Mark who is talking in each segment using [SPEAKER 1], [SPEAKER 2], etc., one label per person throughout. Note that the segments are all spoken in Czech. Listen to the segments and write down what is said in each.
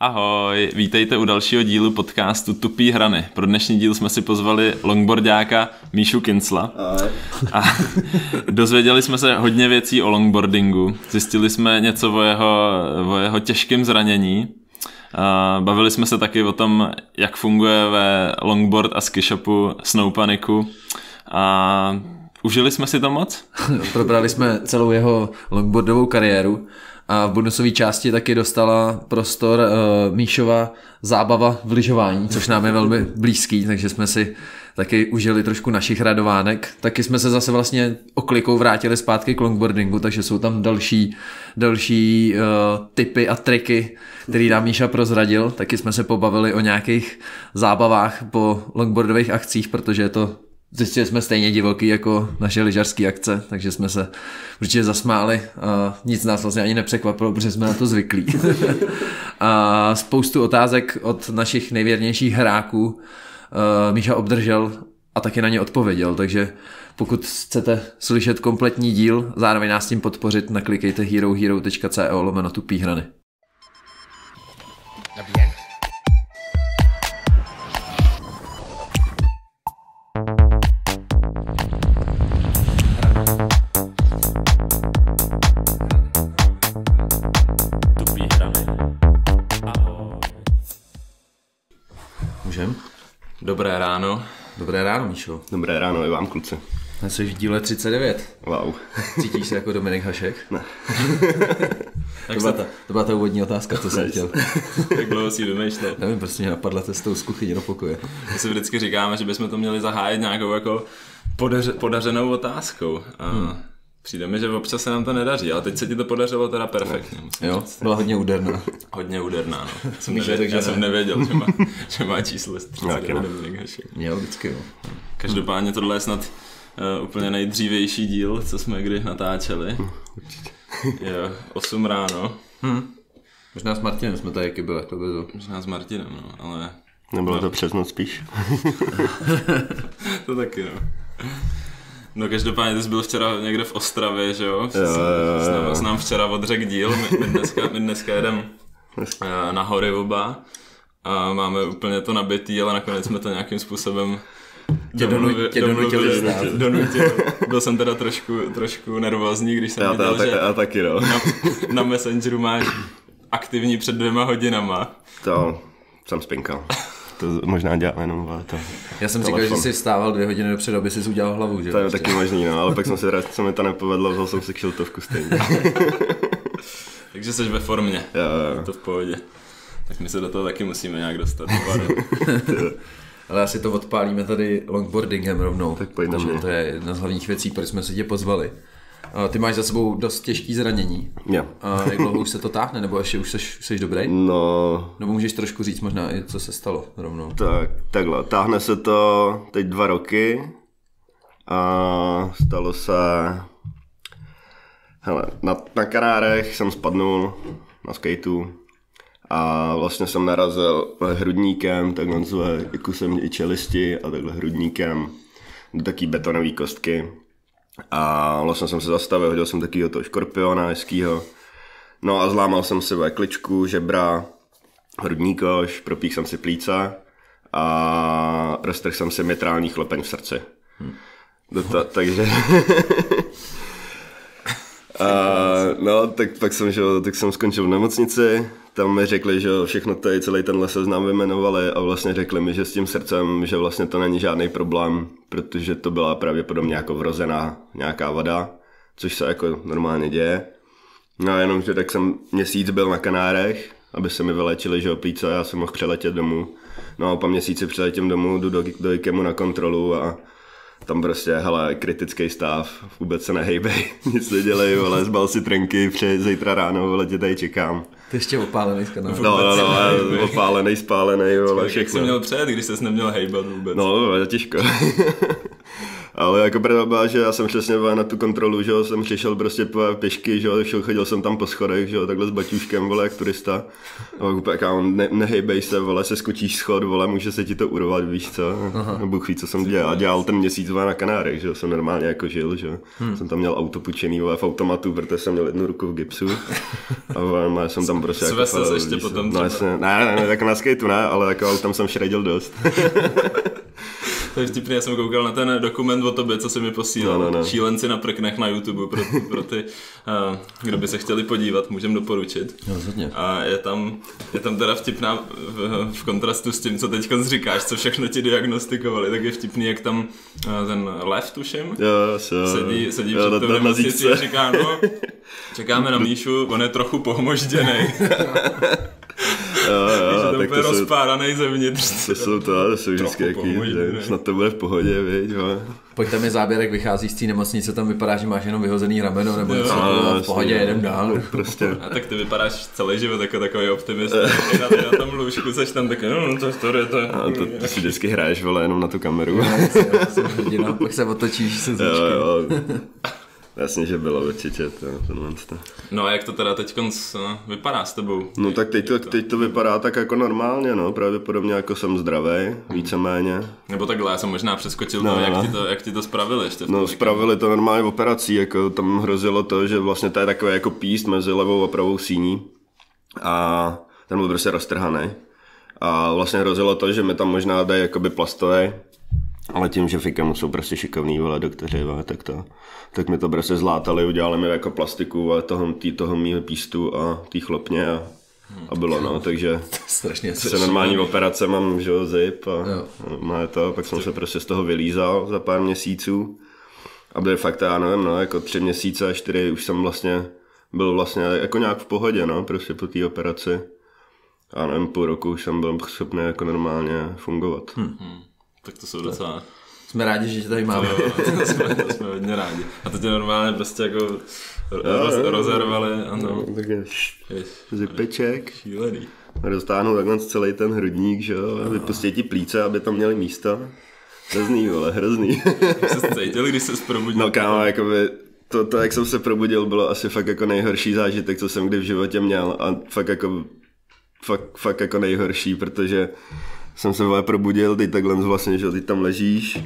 [SPEAKER 1] Ahoj, vítejte u dalšího dílu podcastu Tupý hrany. Pro dnešní díl jsme si pozvali longboardáka Míšu Kincla.
[SPEAKER 2] Ahoj.
[SPEAKER 1] A dozvěděli jsme se hodně věcí o longboardingu. Zjistili jsme něco o jeho, o jeho těžkém zranění. A bavili jsme se taky o tom, jak funguje ve longboard a ski shopu Snow Panicu. A užili jsme si to moc?
[SPEAKER 2] Probrali jsme celou jeho longboardovou kariéru a v bonusové části taky dostala prostor uh, Míšova zábava v lyžování, což nám je velmi blízký, takže jsme si taky užili trošku našich radovánek. Taky jsme se zase vlastně oklikou vrátili zpátky k longboardingu, takže jsou tam další, další uh, typy a triky, který nám Míša prozradil. Taky jsme se pobavili o nějakých zábavách po longboardových akcích, protože je to Zjistili jsme stejně divoký jako naše lyžařské akce, takže jsme se určitě zasmáli a nic nás vlastně ani nepřekvapilo, protože jsme na to zvyklí. a spoustu otázek od našich nejvěrnějších hráků uh, Míša obdržel a taky na ně odpověděl, takže pokud chcete slyšet kompletní díl, zároveň nás tím podpořit, naklikejte herohero.co lomeno tupý hrany. Nabíjen.
[SPEAKER 1] Dobré ráno.
[SPEAKER 2] Dobré ráno, Míšo.
[SPEAKER 3] Dobré ráno i vám, kluci.
[SPEAKER 2] Jsi v díle 39.
[SPEAKER 3] Wow.
[SPEAKER 2] Cítíš se jako Dominik Hašek?
[SPEAKER 3] Ne.
[SPEAKER 2] to, byla ta, to byla ta úvodní otázka, co jsem chtěl.
[SPEAKER 1] Jak dlouho si vymýšlel?
[SPEAKER 2] Nevím, prostě mě napadla cestou z kuchyně do pokoje.
[SPEAKER 1] My si vždycky říkáme, že bychom to měli zahájit nějakou jako podař, podařenou otázkou. A hmm. Přijde mi, že občas se nám to nedaří, ale teď se ti to podařilo teda perfektně.
[SPEAKER 2] Jo, říct. byla hodně úderná.
[SPEAKER 1] Hodně úderná, no. Jsem nevěděl, já jsem nevěděl, že má, že má číslo z 30
[SPEAKER 2] no. Jo, vždycky jo.
[SPEAKER 1] Každopádně tohle je snad uh, úplně nejdřívější díl, co jsme kdy natáčeli.
[SPEAKER 3] Určitě.
[SPEAKER 1] Je 8 ráno.
[SPEAKER 2] Hm. Možná s Martinem jsme tady byli, to by to.
[SPEAKER 1] Možná s Martinem, no, ale...
[SPEAKER 3] Nebylo no. to přes noc spíš.
[SPEAKER 1] to taky, no. No každopádně ty jsi byl včera někde v Ostravě, že jo?
[SPEAKER 3] jo, jo,
[SPEAKER 1] jo. S nám včera odřek díl, my, my, dneska, my dneska jedem eh, na hory oba a máme úplně to nabitý, ale nakonec jsme to nějakým způsobem
[SPEAKER 2] tě donutili, tě donutili,
[SPEAKER 1] donutili. Byl jsem teda trošku, trošku nervózní, když jsem já, viděl,
[SPEAKER 3] já, že já taky, no.
[SPEAKER 1] na, na Messengeru máš aktivní před dvěma hodinama.
[SPEAKER 3] To jsem spinkal to možná dělá jenom to.
[SPEAKER 2] Já jsem telefon. říkal, že jsi vstával dvě hodiny dopředu, aby si udělal hlavu, že?
[SPEAKER 3] To je taky možný, no, ale pak jsem si rád, co mi to nepovedlo, vzal jsem si kšiltovku stejně.
[SPEAKER 1] Takže jsi ve formě.
[SPEAKER 3] Jo, jo.
[SPEAKER 1] To v pohodě. Tak my se do toho taky musíme nějak dostat.
[SPEAKER 2] ale asi to odpálíme tady longboardingem rovnou.
[SPEAKER 3] Tak pojďme.
[SPEAKER 2] To je jedna z hlavních věcí, proč jsme se tě pozvali. Ty máš za sebou dost těžký zranění.
[SPEAKER 3] Jo.
[SPEAKER 2] A jak dlouho už se to táhne, nebo ještě už jsi, jsi dobrý?
[SPEAKER 3] No...
[SPEAKER 2] Nebo můžeš trošku říct možná i co se stalo rovnou?
[SPEAKER 3] Tak, takhle, táhne se to teď dva roky a stalo se... Hele, na, na Kanárech jsem spadnul na skateu a vlastně jsem narazil hrudníkem, takhle jako jsem i čelisti a takhle hrudníkem do taký betonové kostky a vlastně jsem se zastavil, hodil jsem takového toho škorpiona hezkýho. No a zlámal jsem si kličku, žebra, hrudní koš, propích jsem si plíce a roztrhl jsem si mitrální chlopeň v srdci. Hmm. To, takže... a, no, tak pak jsem, že, tak jsem skončil v nemocnici, tam mi řekli, že všechno tady, celý tenhle seznam vyjmenovali a vlastně řekli mi, že s tím srdcem, že vlastně to není žádný problém, protože to byla pravděpodobně jako vrozená nějaká vada, což se jako normálně děje. No a jenom, že tak jsem měsíc byl na Kanárech, aby se mi vylečili, že oplíce a já jsem mohl přeletět domů. No a po měsíci přiletím domů, jdu do, do IKEMu na kontrolu a tam prostě, hele, kritický stav, vůbec se nehejbej, nic nedělej, ale zbal si trenky, přeji zítra ráno, vole, tě tady čekám.
[SPEAKER 2] Ty ještě opálený z kanálu.
[SPEAKER 3] No, no, no, opálený, spálený, vole,
[SPEAKER 1] všechno. Jak jsi měl před, když jsi neměl hejbat vůbec?
[SPEAKER 3] No, je těžko. Ale jako pravda byla, že já jsem přesně na tu kontrolu, že jo, jsem přišel prostě po pěšky, že jo, šel, chodil jsem tam po schodech, že jo, takhle s baťuškem, vole, jak turista. A pak úplně kámo, ne, nehejbej se, vole, se skočíš schod, vole, může se ti to urvat, víš co. Aha. Bůh ví, co jsem dělal. Dělal ten měsíc vole, na Kanárech, že jo, jsem normálně jako žil, že jo. Hmm. Jsem tam měl auto půjčený, vole, v automatu, protože jsem měl jednu ruku v gipsu. A vole, jsem tam prostě
[SPEAKER 1] jako... se ještě potom
[SPEAKER 3] no, ne, ne, ne, jako na skateu ne, ale jako tam jsem šredil dost.
[SPEAKER 1] To je vtipný, já jsem koukal na ten dokument o tobě, co se mi posílal. No, no, no. Šílenci na prknech na YouTube pro, pro ty, uh, kdo by se chtěli podívat, můžem doporučit.
[SPEAKER 2] No,
[SPEAKER 1] A je tam, je tam teda vtipná v, v kontrastu s tím, co teď říkáš, co všechno ti diagnostikovali, tak je vtipný, jak tam uh, ten lev, tuším,
[SPEAKER 3] jo,
[SPEAKER 1] sedí, sedí jo, před tou nemocnicí a říká, no, čekáme na Míšu, on je trochu pohmožděný.
[SPEAKER 3] jo, jo,
[SPEAKER 1] že to úplně rozpáraný zevnitř.
[SPEAKER 3] To jsou to, to jsou vždycky jaký, že snad to bude v pohodě, viď, jo.
[SPEAKER 2] Pojďte mi záběrek, vychází z té nemocnice, tam vypadá, že máš jenom vyhozený rameno, nebo něco no, v pohodě, jedem dál.
[SPEAKER 3] Prostě.
[SPEAKER 1] A tak ty vypadáš celý život jako takový optimist. Na, na tom lůžku seš tam taky, no, no to, to, je to.
[SPEAKER 3] A to, ty si vždycky hraješ, vole, jenom na tu kameru.
[SPEAKER 2] Já, pak se otočíš se
[SPEAKER 3] jo, jo. Jasně, že bylo určitě to, tohle. To.
[SPEAKER 1] No a jak to teda teď vypadá s tebou?
[SPEAKER 3] No tak teď to, teď to vypadá tak jako normálně, no, pravděpodobně jako jsem zdravý, víceméně.
[SPEAKER 1] Nebo takhle, já jsem možná přeskočil no, to, jak, ti to, jak ti to spravili ještě.
[SPEAKER 3] No, spravili to normálně v operací, jako tam hrozilo to, že vlastně to je takové jako píst mezi levou a pravou síní a ten byl prostě roztrhaný. A vlastně hrozilo to, že mi tam možná dají jakoby plastový ale tím, že Fikemu jsou prostě šikovný vole doktoři, vole, tak to, tak mi to prostě zlátali, udělali mi jako plastiku a toho, tý, toho mýho pístu a tý chlopně a, a bylo no, takže
[SPEAKER 2] strašně
[SPEAKER 3] se normální operace mám, že jo, zip a jo. má to, pak jsem se prostě z toho vylízal za pár měsíců a byly fakt, já nevím, no, jako tři měsíce a čtyři už jsem vlastně byl vlastně jako nějak v pohodě, no, prostě po té operaci. A nevím, půl roku už jsem byl schopný jako normálně fungovat. Hmm.
[SPEAKER 1] Tak to jsou docela...
[SPEAKER 2] Jsme rádi, že tě tady máme.
[SPEAKER 1] To, to, jsme, to jsme hodně rádi. A to tě normálně prostě jako roz, rozervali. Ano. No,
[SPEAKER 3] tak je zipeček.
[SPEAKER 1] Šílený.
[SPEAKER 3] Roztáhnu takhle celý ten hrudník, že jo, a vypustí ti plíce, aby tam měli místa. Hrozný, vole, hrozný.
[SPEAKER 1] Jak cítil, když jsi probudil?
[SPEAKER 3] No kámo, jakoby, to, to, jak jsem se probudil, bylo asi fakt jako nejhorší zážitek, co jsem kdy v životě měl a fakt jako fakt, fakt jako nejhorší, protože jsem se vole probudil, teď takhle vlastně, že teď tam ležíš,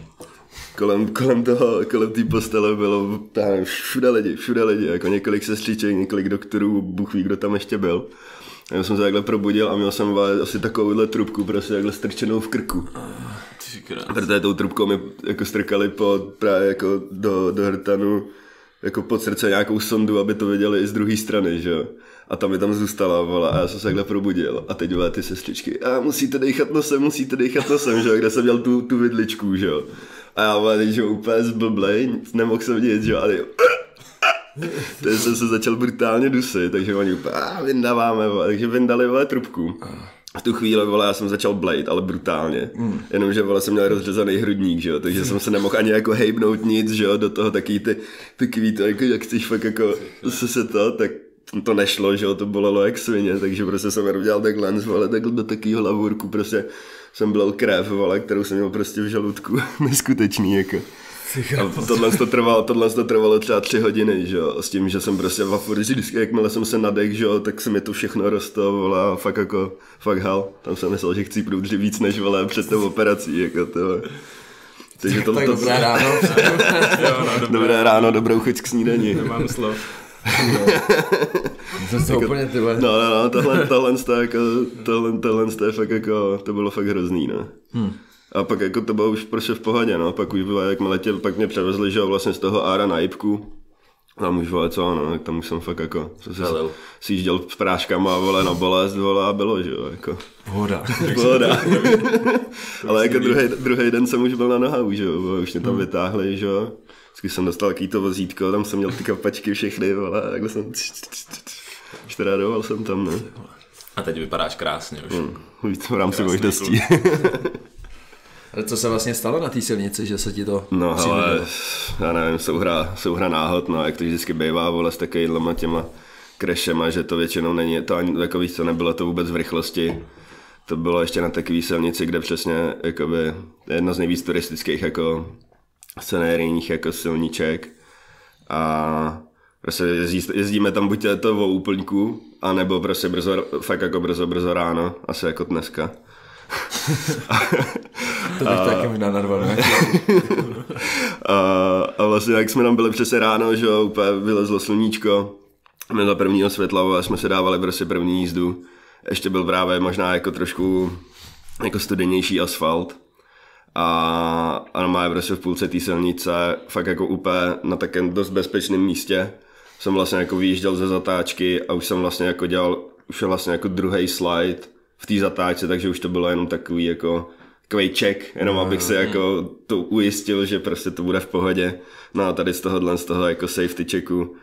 [SPEAKER 3] kolem, kolem toho, kolem té postele bylo tam všude lidi, všude lidi, jako několik sestřiček, několik doktorů, Bůh ví, kdo tam ještě byl. A já jsem se takhle probudil a měl jsem asi takovouhle trubku, prostě takhle strčenou v krku. Protože tou trubkou mi jako strkali po, právě jako do, do hrtanu jako pod srdce nějakou sondu, aby to viděli i z druhé strany, že jo. A tam mi tam zůstala, vole, a já jsem se takhle probudil. A teď, vole, ty sestřičky, a musíte dechat nosem, musíte dechat nosem, že jo, kde jsem měl tu, tu vidličku, že jo. A já, vole, teď, že úplně zblblej, nemohl jsem nic, že jo, ale Teď jsem se začal brutálně dusit, takže oni úplně, a vyndáváme, vole, takže vyndali, vole, trubku. V tu chvíli, vole, já jsem začal blade, ale brutálně. Mm. Jenomže, vole, jsem měl rozřezaný hrudník, že jo, takže jsem se nemohl ani jako hejbnout nic, že jo, do toho taky ty, takový to, jako, jak chceš fakt jako se se to, tak to nešlo, že jo, to bolelo jak svině, takže prostě jsem udělal takhle, vole, takhle do takového lavurku, prostě jsem byl krev, vole, kterou jsem měl prostě v žaludku, neskutečný, jako. A tohle to trvalo, tohle to trvalo třeba tři hodiny, že jo, s tím, že jsem prostě v furt, vždycky, jakmile jsem se nadech, že jo, tak se mi to všechno rostlo, a fakt jako, fakt hal, tam jsem myslel, že chci průdři víc než, vole, před tou operací, jako to.
[SPEAKER 2] Takže to, to, to, dobré ráno.
[SPEAKER 3] jo, no, dobré, dobré ráno, dobrou chuť k snídani.
[SPEAKER 1] Nemám slov.
[SPEAKER 2] to jsou úplně ty No,
[SPEAKER 3] no, no, tohle, tohle, tohle, jako, tohle, tohle, tohle, fakt jako, to bylo fakt hrozný, no. Hmm. A pak jako to bylo už prostě v pohodě, no. Pak už bylo, jak letěl, pak mě převezli, že vlastně z toho Ára na Jibku. Tam už vole co, no, tak tam už jsem fakt jako, co se sjížděl s práškama, vole, na bolest, vole, a bylo, že jo, jako.
[SPEAKER 2] Pohoda.
[SPEAKER 3] Pohoda. Ale jako druhý, druhý den jsem už byl na nohou, že jo, už mě tam hmm. vytáhli, že jo. Vždycky jsem dostal takový to vozítko, tam jsem měl ty kapačky všechny, vole, a takhle jsem štrádoval jsem tam, ne.
[SPEAKER 1] A teď vypadáš krásně už.
[SPEAKER 3] Hmm, v rámci možností.
[SPEAKER 2] Ale co se vlastně stalo na té silnici, že se ti to
[SPEAKER 3] No ale, já nevím, souhra, souhra náhod, no, jak to vždycky bývá, vole, s takovýhlema těma crashema, že to většinou není, to ani jako víc, to nebylo to vůbec v rychlosti. To bylo ještě na takové silnici, kde přesně, jakoby, jedna z nejvíc turistických, jako scenérijních jako silniček a prostě jezdí, jezdíme tam buď to o úplňku, anebo prostě brzo, fakt jako brzo, brzo ráno, asi jako dneska.
[SPEAKER 2] To bych taky možná narval. ne?
[SPEAKER 3] A, a vlastně jak jsme tam byli přesně ráno, že jo, úplně vylezlo sluníčko, my za prvního světla a jsme se dávali prostě první jízdu. Ještě byl právě možná jako trošku jako studenější asfalt. A, a má prostě v půlce té silnice, fakt jako úplně na takém dost bezpečném místě. Jsem vlastně jako vyjížděl ze zatáčky a už jsem vlastně jako dělal, už je vlastně jako druhý slide v té zatáčce, takže už to bylo jenom takový jako takový check, jenom abych se jako to ujistil, že prostě to bude v pohodě. No a tady z tohohle, z toho jako safety checku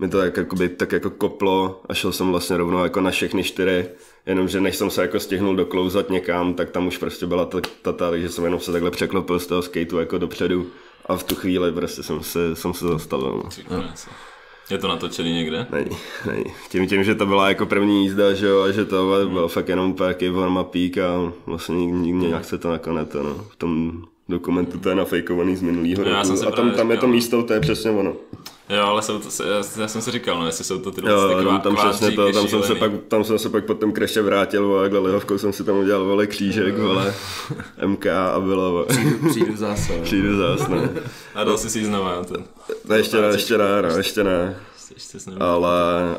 [SPEAKER 3] mi to tak, jakoby, tak jako koplo a šel jsem vlastně rovnou jako na všechny čtyři, jenomže než jsem se jako stihnul doklouzat někam, tak tam už prostě byla ta, ta, ta takže jsem jenom se takhle překlopil z toho skateu jako dopředu a v tu chvíli prostě jsem se, jsem se zastavil. No.
[SPEAKER 1] Je to natočený někde?
[SPEAKER 3] Není, není. Tím, tím, že to byla jako první jízda, že jo, a že to bylo fakt jenom nějaký warm upík a vlastně nikdy nějak se to nakonec, no. V tom dokumentu to je nafejkovaný z minulého
[SPEAKER 1] No,
[SPEAKER 3] roku. A tam,
[SPEAKER 1] právě
[SPEAKER 3] tam je to místo, to je přesně ono.
[SPEAKER 1] Jo, ale jsou to, já, já jsem si říkal, no, jestli jsou to ty
[SPEAKER 3] Jo,
[SPEAKER 1] ty
[SPEAKER 3] tam, tam
[SPEAKER 1] kvá-
[SPEAKER 3] přesně to, tam jsem, se pak, tam jsem se pak po tom kreště vrátil, vole, takhle lihovkou jsem si tam udělal, vole, křížek, vole, MK a bylo, vole.
[SPEAKER 2] Přijdu zase. no.
[SPEAKER 3] Přijdu zás, ne.
[SPEAKER 1] A dal jsi si ji znova, jo, ten.
[SPEAKER 3] Ne, ještě ne, ještě ne, no, ještě ne. Ale,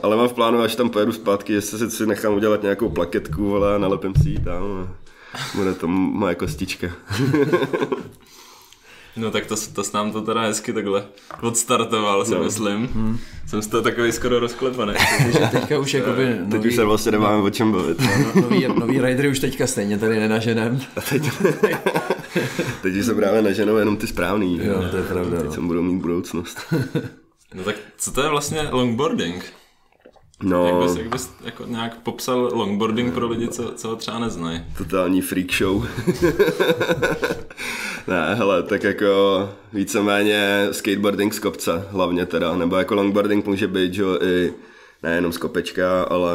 [SPEAKER 3] ale mám v plánu, až tam pojedu zpátky, jestli si, si nechám udělat nějakou plaketku, vole, a nalepím si ji tam. A bude to moje kostička.
[SPEAKER 1] No tak to, to s nám to teda hezky takhle odstartoval, si
[SPEAKER 3] No.
[SPEAKER 1] myslím. Jsem z toho takový skoro rozklepaný.
[SPEAKER 2] Takže teďka už jakoby
[SPEAKER 3] Teď
[SPEAKER 2] nový,
[SPEAKER 3] už se vlastně nemáme o čem bavit.
[SPEAKER 2] no, nový, nový ridery už teďka stejně tady nenaženem.
[SPEAKER 3] Teď už se právě naženou jenom ty správný.
[SPEAKER 2] Jo, to je pravda.
[SPEAKER 3] Teď
[SPEAKER 2] No.
[SPEAKER 3] jsem budou mít budoucnost.
[SPEAKER 1] No tak co to je vlastně longboarding? Jak
[SPEAKER 3] No,
[SPEAKER 1] bys, jak bys jako nějak popsal longboarding pro lidi, co, co ho třeba neznají?
[SPEAKER 3] totální freak show. ne, hele, tak jako víceméně skateboarding z kopce, hlavně teda, nebo jako longboarding může být, že jo, i nejenom z kopečka, ale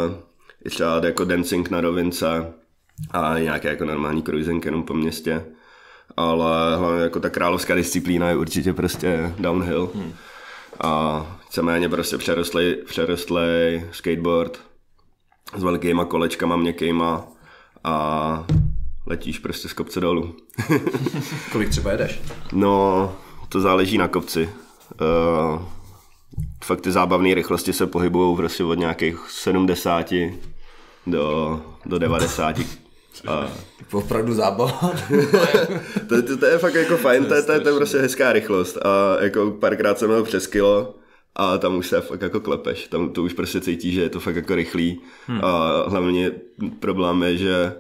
[SPEAKER 3] i třeba jako dancing na rovince a nějaké jako normální cruising jenom po městě. Ale hlavně jako ta královská disciplína je určitě prostě downhill. Hmm. A víceméně prostě přerostlý, přerostlý skateboard s velkýma kolečkama měkkýma a letíš prostě z kopce dolů.
[SPEAKER 2] Kolik třeba jedeš?
[SPEAKER 3] No, to záleží na kopci. Uh, fakt ty zábavné rychlosti se pohybují prostě od nějakých 70 do, do 90. A
[SPEAKER 2] Opravdu zábava.
[SPEAKER 3] to, to, to, je fakt jako fajn, to, je- to, je- to je prostě hezká rychlost. A jako párkrát jsem měl přes kilo a tam už se fakt jako klepeš. Tam to už prostě cítíš, že je to fakt jako rychlý. Hmm. A hlavně problém je, že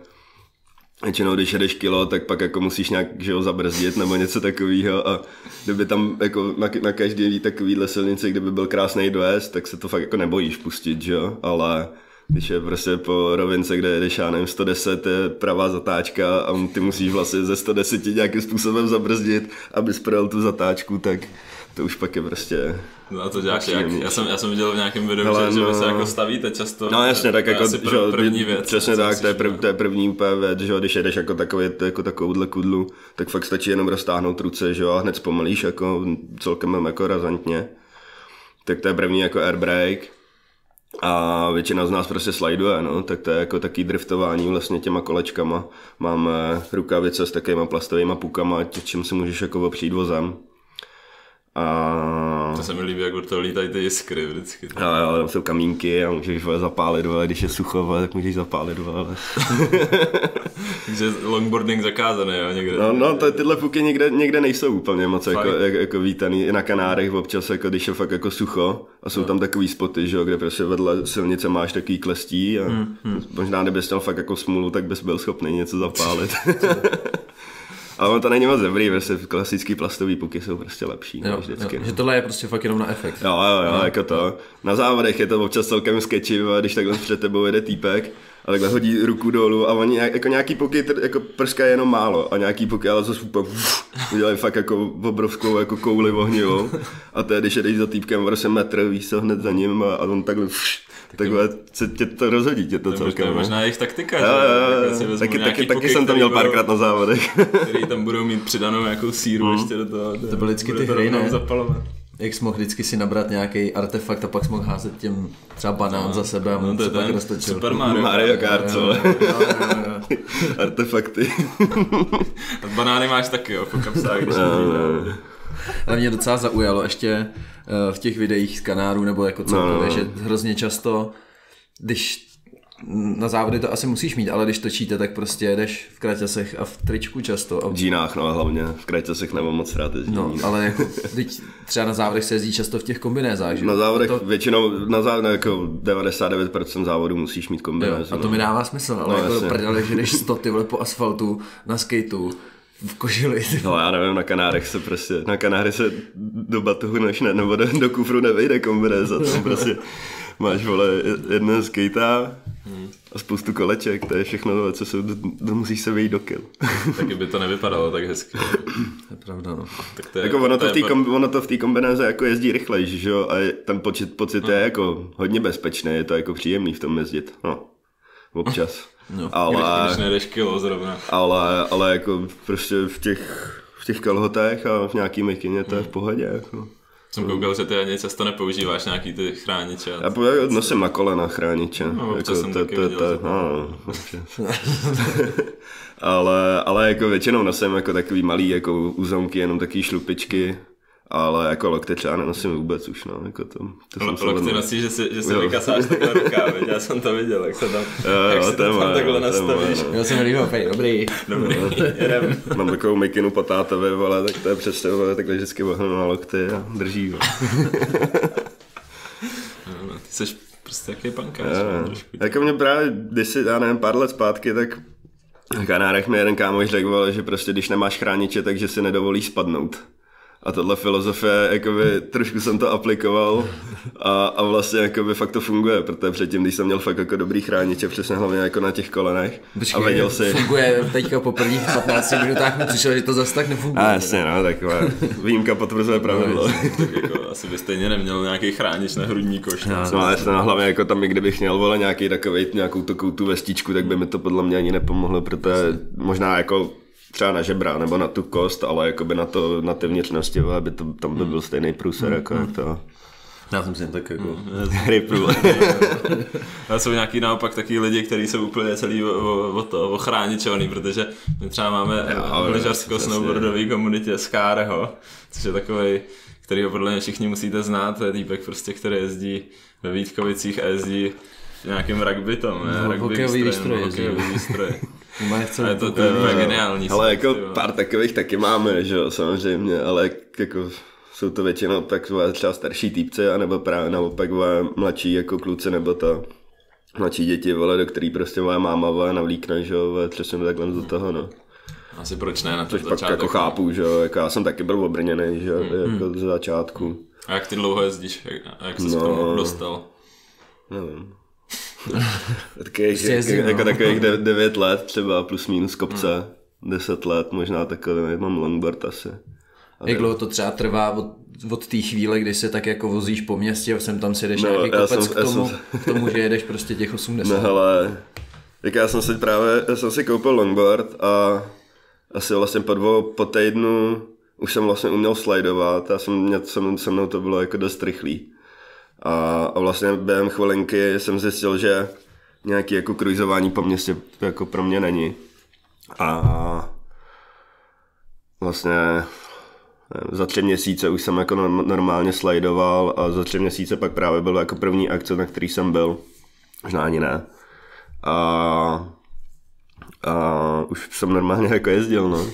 [SPEAKER 3] Většinou, když jedeš kilo, tak pak jako musíš nějak že jo, zabrzdit nebo něco takového a kdyby tam jako na, na každý takovýhle silnici, kdyby byl krásný dojezd, tak se to fakt jako nebojíš pustit, že jo, ale když je prostě po rovince, kde jedeš, já nevím, 110 je pravá zatáčka a ty musíš vlastně ze 110 nějakým způsobem zabrzdit, abys projel tu zatáčku, tak to už pak je prostě...
[SPEAKER 1] No a to děláš jak? Já jsem, já jsem viděl v nějakém videu,
[SPEAKER 3] Hele,
[SPEAKER 1] že, že vy se
[SPEAKER 3] no.
[SPEAKER 1] jako stavíte často.
[SPEAKER 3] No jasně, tak
[SPEAKER 1] To je
[SPEAKER 3] jako, že,
[SPEAKER 1] pr-
[SPEAKER 3] jo,
[SPEAKER 1] první věc.
[SPEAKER 3] Přesně tak, to je, prv,
[SPEAKER 1] no.
[SPEAKER 3] to je první úplně věc, že když jedeš jako takový, jako takovouhle kudlu, tak fakt stačí jenom roztáhnout ruce, že jo, a hned zpomalíš jako celkem jako razantně. Tak to je první jako air brake. A většina z nás prostě slajduje, no, tak to je jako taký driftování vlastně těma kolečkama. Máme rukavice s takovýma plastovými pukama, čím si můžeš jako opřít vozem. A
[SPEAKER 1] To se mi líbí, jak toho lítají ty jiskry vždycky.
[SPEAKER 3] Jo, jo, tam jsou kamínky a můžeš vole, zapálit, vole, když je sucho, vole, tak můžeš zapálit, vole.
[SPEAKER 1] Takže longboarding zakázaný, jo, někde.
[SPEAKER 3] No, no to, tyhle puky někde, někde nejsou úplně moc jako,
[SPEAKER 1] Fakt?
[SPEAKER 3] jak, jako vítaný. I na Kanárech občas, jako, když je fakt jako sucho a jsou tam takový spoty, že jo, kde prostě vedle silnice máš takový klestí a hmm, hmm. možná kdybys měl fakt jako smůlu, tak bys byl schopný něco zapálit. Ale on to není moc dobrý, prostě klasický plastový puky jsou prostě lepší
[SPEAKER 2] Jo,
[SPEAKER 3] než vždycky.
[SPEAKER 2] jo, že tohle je prostě fakt jenom na efekt.
[SPEAKER 3] Jo, jo, jo, jako to. Na závodech je to občas celkem sketchy, když takhle před tebou jede týpek a takhle hodí ruku dolů a oni nějak- jako nějaký puky tr- jako prskají jenom málo a nějaký puky ale zase úplně udělají fakt jako obrovskou jako kouli ohnivou a to je, když jedeš za týpkem prostě metr, víš co, hned za ním a, a on takhle takhle se tě to rozhodí, tě to,
[SPEAKER 1] To je
[SPEAKER 3] celkem.
[SPEAKER 1] možná-
[SPEAKER 3] no.
[SPEAKER 1] možná jejich taktika, že? vezmou
[SPEAKER 3] Taky, taky, taky jsem to měl párkrát na závodech.
[SPEAKER 1] který tam budou mít přidanou nějakou síru ještě do toho.
[SPEAKER 2] To byly vždycky ty
[SPEAKER 1] to
[SPEAKER 2] hry, ne?
[SPEAKER 1] zapalovat.
[SPEAKER 2] Jak jsi mohl vždycky si nabrat nějaký artefakt a pak jsi mohl házet těm třeba banán za sebe a
[SPEAKER 1] No
[SPEAKER 2] on
[SPEAKER 1] to je
[SPEAKER 2] se pak roztočil.
[SPEAKER 1] Super Mario.
[SPEAKER 3] Mario Kart, co?
[SPEAKER 2] Jo, jo, jo.
[SPEAKER 3] Artefakty.
[SPEAKER 1] A banány máš taky, jo, po kapsách, když
[SPEAKER 3] No,
[SPEAKER 2] Ale mě docela zaujalo ještě eh, v těch videích z Kanáru, nebo jako celkově,
[SPEAKER 3] No.
[SPEAKER 2] že hrozně často, když na závody to asi musíš mít, ale když točíte, tak prostě jedeš v kraťasech a v tričku často. A
[SPEAKER 3] V džínách, no hlavně. V krajťasech nemám moc rád jezdí.
[SPEAKER 2] No, ale jako, teď třeba na závodech se jezdí často v těch kombinézách, že?
[SPEAKER 3] Na závodech
[SPEAKER 2] to,
[SPEAKER 3] většinou, na závodech jako 99% závodů musíš mít kombinézu.
[SPEAKER 2] a to mi dává smysl, ale
[SPEAKER 3] No,
[SPEAKER 2] jako
[SPEAKER 3] jasně.
[SPEAKER 2] prdele, že jdeš 100 ty vole po asfaltu, na skateu, v kožili.
[SPEAKER 3] No já nevím, na Kanárech se prostě, na Kanáry se do batohu než ne, nebo do, do kufru nevejde kombinéza, tam prostě máš vole jedno skejta a spoustu koleček, to je všechno, co jsou, to musíš se vejít do kil.
[SPEAKER 1] Taky by to nevypadalo tak hezky.
[SPEAKER 2] To je pravda, no.
[SPEAKER 1] Tak to je,
[SPEAKER 3] jako ono to,
[SPEAKER 1] je
[SPEAKER 3] v té kom, ono to v té kombinéze jako jezdí rychlejší, že jo, a je, ten počet, pocit je jako hodně bezpečný, je to jako příjemný v tom jezdit, no, občas.
[SPEAKER 2] No.
[SPEAKER 3] ale,
[SPEAKER 1] Když nejdeš kilo zrovna.
[SPEAKER 3] ale, ale jako prostě v těch, v těch kalhotech a v nějaký mikině to je v pohodě, jako.
[SPEAKER 1] Jsem koukal, že ty ani často nepoužíváš nějaký ty chrániče.
[SPEAKER 3] Já po- já nosím na kolena chrániče.
[SPEAKER 1] No, občas jsem taky viděl, že-
[SPEAKER 3] no, ale, ale jako většinou nosím jako takový malý jako úzomky, jenom takový šlupičky. Ale jako lokty třeba nenosím vůbec už, no, jako to, to jsem se
[SPEAKER 1] Lokty nosíš, že si, že si
[SPEAKER 3] Jo.
[SPEAKER 1] vykasáš takhle rukávy, já jsem to viděl, jak se tam,
[SPEAKER 3] Jo,
[SPEAKER 1] jak
[SPEAKER 3] jo,
[SPEAKER 1] si
[SPEAKER 3] to
[SPEAKER 1] tam takhle
[SPEAKER 3] no,
[SPEAKER 1] nastavíš.
[SPEAKER 3] no.
[SPEAKER 2] Já jsem líbil, pej, dobrý.
[SPEAKER 1] Dobrý, jedem.
[SPEAKER 3] Mám takovou mikinu po tátovi, vole, tak to je přesně, vole, takhle vždycky vohnu na lokty a drží, vole.
[SPEAKER 1] No, Ty jsi prostě jaký pankář,
[SPEAKER 3] Jo,
[SPEAKER 1] no, trošku.
[SPEAKER 3] Jako mě právě, když si, já nevím, pár let zpátky, tak v Kanárech mi jeden kámoš řekl, že prostě když nemáš chrániče, takže si nedovolíš spadnout. A tohle filozofie, jakoby, trošku jsem to aplikoval a, a vlastně jakoby fakt to funguje, protože předtím, když jsem měl fakt jako dobrý chrániče, přesně hlavně jako na těch kolenech a věděl si,
[SPEAKER 2] funguje teďka po prvních 15 minutách mi přišlo, že to zase tak nefunguje.
[SPEAKER 3] a jasně, no, taková výjimka potvrzuje pravidlo.
[SPEAKER 1] Tak jako, asi by stejně neměl nějaký chránič na hrudní koš. No.
[SPEAKER 3] No, jasně, no, hlavně jako tam, i kdybych měl vole nějaký takový, nějakou takovou tu vestičku, tak by mi to podle mě ani nepomohlo, protože možná jako třeba na žebra nebo na tu kost, ale jakoby na, to, na ty vnitřnosti, vole, by to, tam by byl stejný průser, jako jak to
[SPEAKER 2] Já jsem si tak jako...
[SPEAKER 3] ripru.
[SPEAKER 1] A jsou nějaký naopak taky lidi, kteří jsou úplně celý o, o, o to, ochráničovaný, protože my třeba máme
[SPEAKER 3] Jo,
[SPEAKER 1] v lyžařsko
[SPEAKER 3] přesně.
[SPEAKER 1] snowboardové komunitě Skáreho, což je takový, který ho podle mě všichni musíte znát, to je týpek prostě, který jezdí ve Vítkovicích a jezdí v nějakým rugby tom, ne?
[SPEAKER 2] No,
[SPEAKER 1] rugby
[SPEAKER 2] hokejový
[SPEAKER 1] výstroj,
[SPEAKER 2] výstroj
[SPEAKER 1] no,
[SPEAKER 2] jezdí.
[SPEAKER 1] hokejový výstroj.
[SPEAKER 2] Je
[SPEAKER 1] A je to, to je úplně geniální.
[SPEAKER 3] ale jako
[SPEAKER 1] ty vole.
[SPEAKER 3] pár takových taky máme, že jo, samozřejmě, ale jako jsou to většinou tak třeba starší týpci, anebo právě naopak mladší jako kluci, nebo to mladší děti, vole, do který prostě moje máma vole, navlíkne, že jo, přesně takhle do toho, no.
[SPEAKER 1] Asi proč ne na ten
[SPEAKER 3] Což pak
[SPEAKER 1] začátek.
[SPEAKER 3] jako chápu, že jo, jako já jsem taky byl obrněný, že jo, jako z začátku.
[SPEAKER 1] A jak ty dlouho jezdíš? Jak, jak jsi
[SPEAKER 3] No.
[SPEAKER 1] no. k tomu dostal?
[SPEAKER 3] Nevím. takových,
[SPEAKER 2] Prostě jezdím,
[SPEAKER 3] jako,
[SPEAKER 2] no.
[SPEAKER 3] takových de- devět let třeba plus minus kopce, deset let, možná takový, mám longboard asi. A
[SPEAKER 2] Jak dlouho to třeba trvá od, od té chvíle, kdy se tak jako vozíš po městě a sem tam si jdeš
[SPEAKER 3] No,
[SPEAKER 2] nějaký kopec
[SPEAKER 3] jsem-
[SPEAKER 2] k, tomu,
[SPEAKER 3] jsem-
[SPEAKER 2] k tomu, že jedeš prostě těch 80.
[SPEAKER 3] No hele, tak já jsem si právě, já jsem si koupil longboard a asi vlastně po dvou, po týdnu už jsem vlastně uměl slidovat a jsem, mě, se, mnou- se mnou to bylo jako dost rychlý. A, a vlastně během chvilinky jsem zjistil, že nějaký jako kruizování po městě jako pro mě není. A vlastně za tři měsíce už jsem jako norm- normálně slidoval a za tři měsíce pak právě byl jako první akce, na který jsem byl. Možná ani ne. A, a už jsem normálně jako jezdil, no.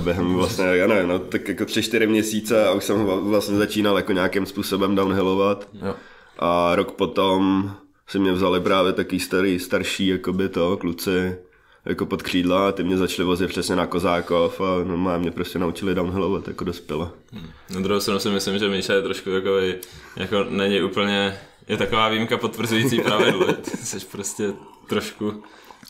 [SPEAKER 3] Během vlastně, já nevím, no, tak jako tři, čtyři měsíce a už jsem vlastně začínal jako nějakým způsobem downhillovat.
[SPEAKER 2] Jo.
[SPEAKER 3] A rok potom si mě vzali právě taky starý, starší jakoby to, kluci jako pod křídla a ty mě začali vozit přesně na Kozákov a normálně mě prostě naučili downhillovat jako dospěle.
[SPEAKER 1] Na druhou stranu si myslím, že Míša je trošku takový, jako není úplně, je taková výjimka potvrzující pravidlo. Jsi prostě trošku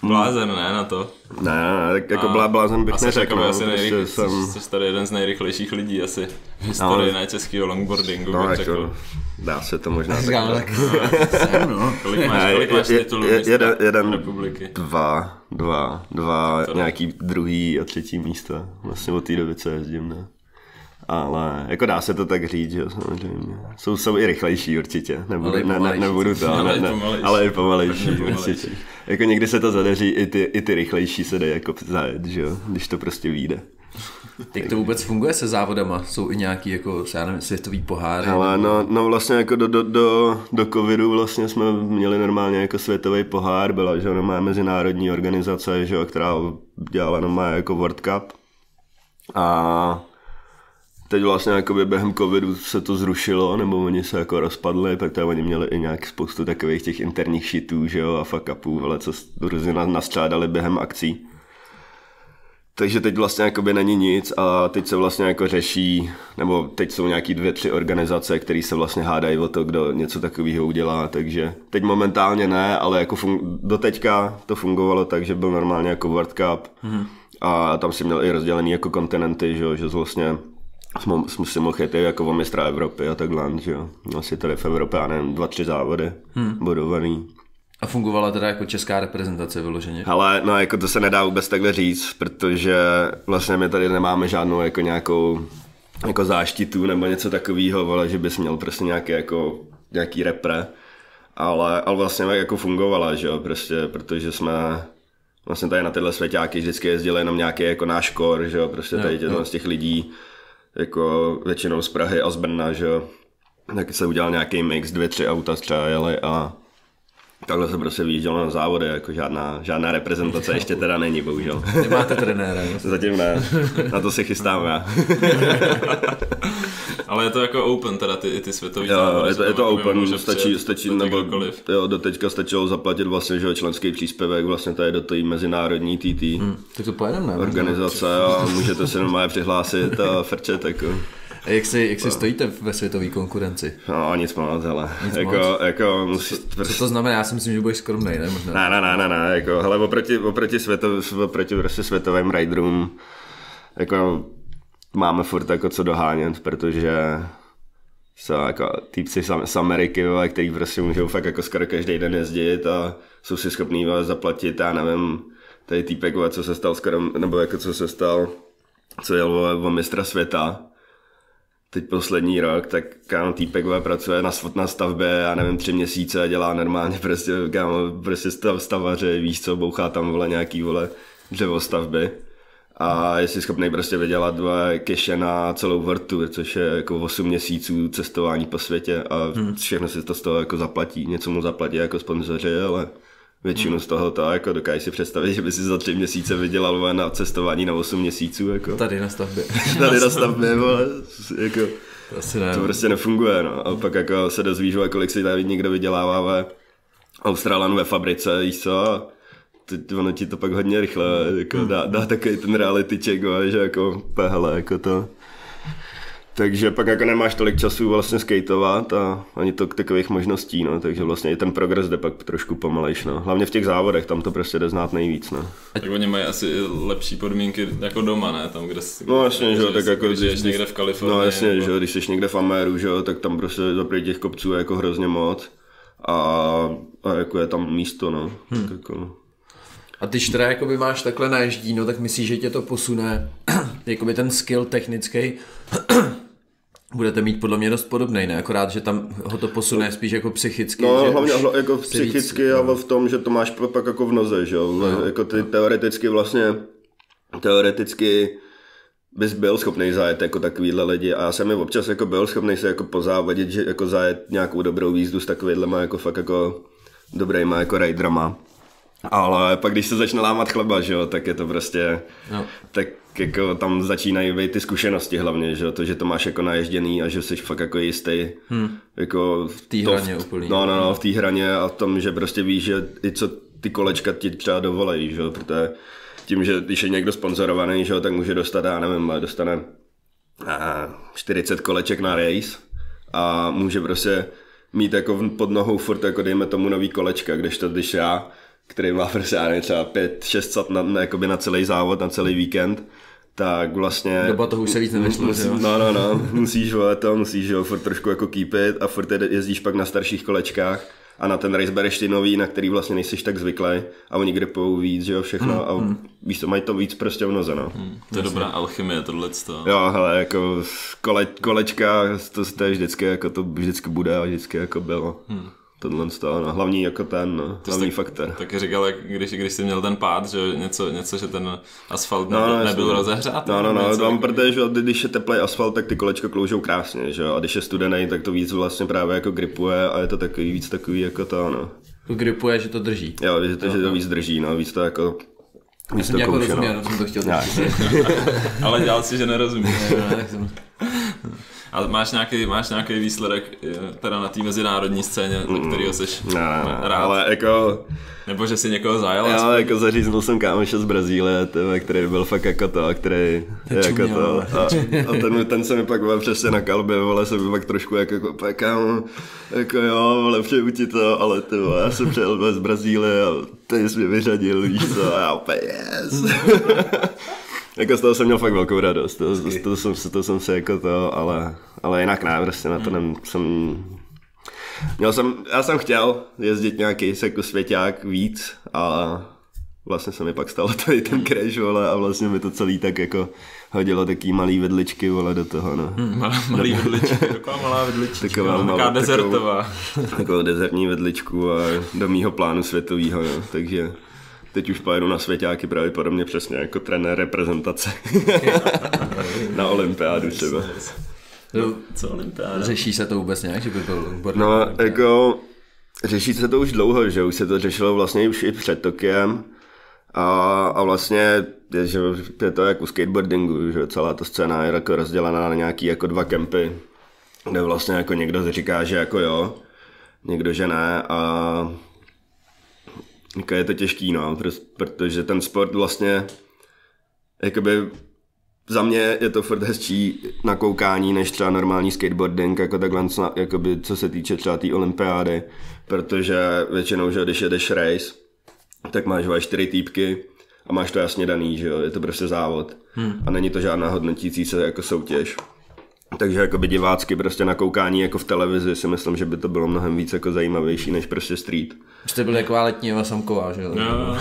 [SPEAKER 1] Blázen, ne, na to.
[SPEAKER 3] Ne, ne, tak jako blá, blázen bych
[SPEAKER 1] asi
[SPEAKER 3] neřekl.
[SPEAKER 1] jako
[SPEAKER 3] no,
[SPEAKER 1] asi
[SPEAKER 3] prostě
[SPEAKER 1] nejrychle,
[SPEAKER 3] jsem,
[SPEAKER 1] jsi, jsi tady jeden z nejrychlejších lidí asi v historii
[SPEAKER 3] No.
[SPEAKER 1] ne českého longboardingu,
[SPEAKER 3] no,
[SPEAKER 1] bych řekl.
[SPEAKER 3] jako, dá se to možná tak.
[SPEAKER 2] no.
[SPEAKER 1] Kolik máš,
[SPEAKER 3] Ne,
[SPEAKER 1] kolik máš
[SPEAKER 3] je-
[SPEAKER 1] titulů
[SPEAKER 3] je- jeden- jeden-
[SPEAKER 1] republiky?
[SPEAKER 3] Dva, dva, dva, nějaký druhý a třetí místa. Vlastně od té doby, co jezdím, ne. Ale jako dá se to tak říct, že jo, samozřejmě. Jsou, jsou i rychlejší určitě, nebudu,
[SPEAKER 2] Ale i
[SPEAKER 3] ne, ne, nebudu to,
[SPEAKER 1] Ale
[SPEAKER 3] ne,
[SPEAKER 1] i
[SPEAKER 3] ne,
[SPEAKER 1] pomalejší.
[SPEAKER 3] ale i pomalejší. určitě. Jako někdy se to zadaří, i ty, i ty rychlejší se dají jako zajet, že jo, když to prostě vyjde.
[SPEAKER 2] Jak to vůbec funguje se závodama? Jsou i nějaký jako, já nevím, světový poháry?
[SPEAKER 3] Ale no, no vlastně jako do, do, do, do covidu vlastně jsme měli normálně jako světový pohár, byla, že jo, má mezinárodní organizace, že jo, která dělala normálně jako World Cup. A teď vlastně jakoby během covidu se to zrušilo, nebo oni se jako rozpadli, protože oni měli i nějak spoustu takových těch interních shitů, že jo, a fuck upů, ale co různě na- nastřádali během akcí. Takže teď vlastně jakoby není nic a teď se vlastně jako řeší, nebo teď jsou nějaký dvě, tři organizace, které se vlastně hádají o to, kdo něco takového udělá, takže teď momentálně ne, ale jako fun- doteďka to fungovalo tak, že byl normálně jako World Cup hmm. a tam si měl i rozdělený jako kontinenty, že, že vlastně jsme, jsme si mohli jít jako o mistra Evropy a takhle, že jo. Asi tady v Evropě, já nevím, dva, tři závody hmm. bodovaný.
[SPEAKER 2] A fungovala teda jako česká reprezentace vyloženě?
[SPEAKER 3] Ale no jako to se nedá vůbec takhle říct, protože vlastně my tady nemáme žádnou jako nějakou jako záštitu nebo něco takového, ale že bys měl prostě nějaký jako nějaký repre. Ale, ale vlastně jako fungovala, že jo, prostě, protože jsme vlastně tady na tyhle svěťáky vždycky jezdili jenom nějaký jako náš kor, že jo, prostě tady jo, z těch lidí, jako většinou z Prahy a z Brna, že jo, tak se udělal nějaký mix, dvě, tři auta třeba jeli a Takhle se prostě vyjíždělo na závody, jako žádná, žádná reprezentace ještě teda není, bohužel.
[SPEAKER 2] Nemáte trenéra?
[SPEAKER 3] Zatím ne, na to se chystám já.
[SPEAKER 1] Ale je to jako open, teda ty, i ty světový
[SPEAKER 3] Jo,
[SPEAKER 1] závody,
[SPEAKER 3] je to, je to
[SPEAKER 1] jako
[SPEAKER 3] open,
[SPEAKER 1] může
[SPEAKER 3] stačí,
[SPEAKER 1] přijet
[SPEAKER 3] stačí
[SPEAKER 1] do
[SPEAKER 3] nebo, jo, do teďka stačilo zaplatit vlastně, že členský příspěvek, vlastně to je do té mezinárodní TT hmm.
[SPEAKER 2] Tak to pojedeme, ne?
[SPEAKER 3] organizace a můžete se normálně přihlásit a frčet, jako.
[SPEAKER 2] A jak si, jak si stojíte ve světové konkurenci?
[SPEAKER 3] No, nic moc, hele.
[SPEAKER 2] Nic
[SPEAKER 3] jako,
[SPEAKER 2] moc.
[SPEAKER 3] jako, musí,
[SPEAKER 2] Co to znamená? Já si myslím, že budeš skromnej, ne? Možná.
[SPEAKER 3] Ne, ne, ne, ne, ne, jako, hele, oproti, oproti, světov, oproti prostě světovým riderům, jako, máme furt jako co dohánět, protože jsou jako týpci z, Ameriky, který prostě můžou fakt jako skoro každý den jezdit a jsou si schopní zaplatit, já nevím, tady týpek, co se stal skoro, nebo jako co se stal, co jel vole, o mistra světa, teď poslední rok, tak kámo týpek pracuje na, na stavbě, já nevím, tři měsíce a dělá normálně prostě, kámo, prostě stav, stavaře, víš co, bouchá tam vole nějaký vole dřevostavby a je si schopný prostě vydělat vole, keše na celou Tour, což je jako 8 měsíců cestování po světě a hmm. všechno si to z toho jako zaplatí, něco mu zaplatí jako sponzoři, ale většinu z toho to jako dokážeš si představit, že by si za tři měsíce vydělal na cestování na 8 měsíců, jako
[SPEAKER 2] Tady na stavbě.
[SPEAKER 3] tady na stavbě, vole, jako,
[SPEAKER 2] Asi ne.
[SPEAKER 3] to prostě nefunguje, no. A pak jako se dozvíš, kolik si tady někdo vydělává ve Australan ve fabrice, víš co, a teď ono ti to pak hodně rychle jako dá, dá takový ten reality check, že jako pehle, jako to. Takže pak jako nemáš tolik času vlastně skateovat a ani to takových možností, no, takže vlastně i ten progres jde pak trošku pomalejš, no. Hlavně v těch závodech, tam to prostě jde znát nejvíc, no.
[SPEAKER 1] Tak oni mají asi lepší podmínky jako doma, ne? Tam, kde si,
[SPEAKER 3] No jasně, že jo, tak jako
[SPEAKER 1] když žiješ někde v Kalifornii.
[SPEAKER 3] No jasně,
[SPEAKER 1] nebo-
[SPEAKER 3] že jo, když jsi někde v Améru, že jo, tak tam prostě zaprý těch kopců je jako hrozně moc a, a jako je tam místo, no. Hmm. Tak jako,
[SPEAKER 2] A když teda jakoby máš takhle naježdí, no tak myslíš, že tě to posune, jakoby ten skill technický, budete mít podle mě dost podobný, ne? Akorát, že tam ho to posune spíš jako psychicky.
[SPEAKER 3] No,
[SPEAKER 2] že
[SPEAKER 3] hlavně
[SPEAKER 2] už
[SPEAKER 3] jako
[SPEAKER 2] víc-
[SPEAKER 3] psychicky a v tom, že to máš pak jako v noze, že jo. Jako ty teoreticky vlastně, teoreticky bys byl schopný zajet jako takovýhle lidi a já jsem je občas jako byl schopný se jako pozávodit, že jako zajet nějakou dobrou výzdu s takovýhlema jako fakt jako dobrýma jako riderama. Ale pak když se začne lámat chleba, že jo, tak je to prostě,
[SPEAKER 2] No.
[SPEAKER 3] tak jako tam začínají být ty zkušenosti hlavně, že jo, to, že to máš jako naježděný a že jsi fakt jako jistý, hmm. jako v
[SPEAKER 2] té hraně úplný.
[SPEAKER 3] No, no, no, v té hraně a v tom, že prostě víš, že i co ty kolečka ti třeba dovolejí, že jo, protože tím, že když je někdo sponzorovaný, že jo, tak může dostat, já nevím, ale dostane a, 40 koleček na race a může prostě mít jako pod nohou furt jako dejme tomu nový kolečka, když to, když já který má prostě, já nevím, třeba 5-6 sat na, na, jakoby na celý závod, na celý víkend, tak vlastně...
[SPEAKER 2] Doba toho už se víc nevyšlo,
[SPEAKER 3] musí, No, no, no, musíš, vole, to musíš, jo, furt trošku jako keep it a furt jezdíš pak na starších kolečkách a na ten race bereš ty nový, na který vlastně nejsiš tak zvyklý a oni gripujou víc, že jo, všechno hmm, a hmm. víš to, mají to víc prostě v noze, no. Hmm,
[SPEAKER 1] to je dobrá alchymie, tohle to.
[SPEAKER 3] Jo, hele, jako kole, kolečka, to, to je vždycky, jako to vždycky bude a vždycky jako bylo. Hmm tohle z toho, no, hlavní jako ten, no, hlavní tak, faktor.
[SPEAKER 1] Taky říkal, když, když jsi měl ten pád, že něco, něco že ten asfalt no, nebyl, no, nebyl no. rozehřát.
[SPEAKER 3] No, no, no, tam, protože že, když je teplý asfalt, tak ty kolečka kloužou krásně, že a když je studený, tak to víc vlastně právě jako gripuje a je to takový víc takový jako to, no.
[SPEAKER 2] To gripuje, že to drží.
[SPEAKER 3] Jo, že to, no, že to víc drží, no, víc to jako
[SPEAKER 2] já jsem jako rozuměl, no. jsem to chtěl
[SPEAKER 1] Ale dělal si, že nerozumíš. A máš nějaký, máš nějaký výsledek teda na té mezinárodní scéně, mm, na kterého jsi
[SPEAKER 3] ne, ne, rád? Ale jako...
[SPEAKER 1] Nebo že si někoho zajel?
[SPEAKER 3] Já jako zaříznul jsem kámoše z Brazílie, tebe, který byl fakt jako to, který je jako to. A, a ten, ten se mi pak byl přesně na kalbě, ale se mi pak trošku jako, jako kámo, jako jo, lepší ti to, ale ty já jsem přijel z Brazílie a ty jsi mě vyřadil, víš co, a já úplně yes. jako z toho jsem měl fakt velkou radost, to, to, to, jsem, to jsem si jako to, ale, ale jinak ne, prostě na to hmm. nem, jsem, měl jsem, já jsem chtěl jezdit nějaký jako svěťák víc a vlastně se mi pak stalo tady ten crash, vole, a vlastně mi to celý tak jako hodilo taký malý vedličky, vole, do toho, no.
[SPEAKER 1] Hmm, malý, malý vedličky, taková malá vedlička.
[SPEAKER 3] Taková,
[SPEAKER 1] taková malá, dezertová.
[SPEAKER 3] Takovou, takovou dezertní vedličku a do mýho plánu světového, no, takže teď už pojedu na svěťáky pravděpodobně přesně jako trenér reprezentace na olympiádu třeba.
[SPEAKER 2] No, co olympiáda? Řeší se to vůbec nějak, že by byl
[SPEAKER 3] longboard? No, jako řeší se to už dlouho, že už se to řešilo vlastně už i před Tokiem a, a vlastně je, že je to jako skateboardingu, že celá ta scéna je jako rozdělená na nějaký jako dva kempy, kde vlastně jako někdo říká, že jako jo, někdo, že ne a je to těžký, no, protože ten sport vlastně jakoby za mě je to furt hezčí na koukání, než třeba normální skateboarding, jako takhle, jakoby, co se týče třeba té olympiády, protože většinou, že když jedeš race, tak máš dva čtyři týpky a máš to jasně daný, že jo, je to prostě závod hmm. a není to žádná hodnotící se jako soutěž. Takže jako by divácky prostě na koukání jako v televizi si myslím, že by to bylo mnohem víc jako zajímavější než prostě street.
[SPEAKER 2] Jste byli jako letní Eva Samková, že jo?
[SPEAKER 1] No,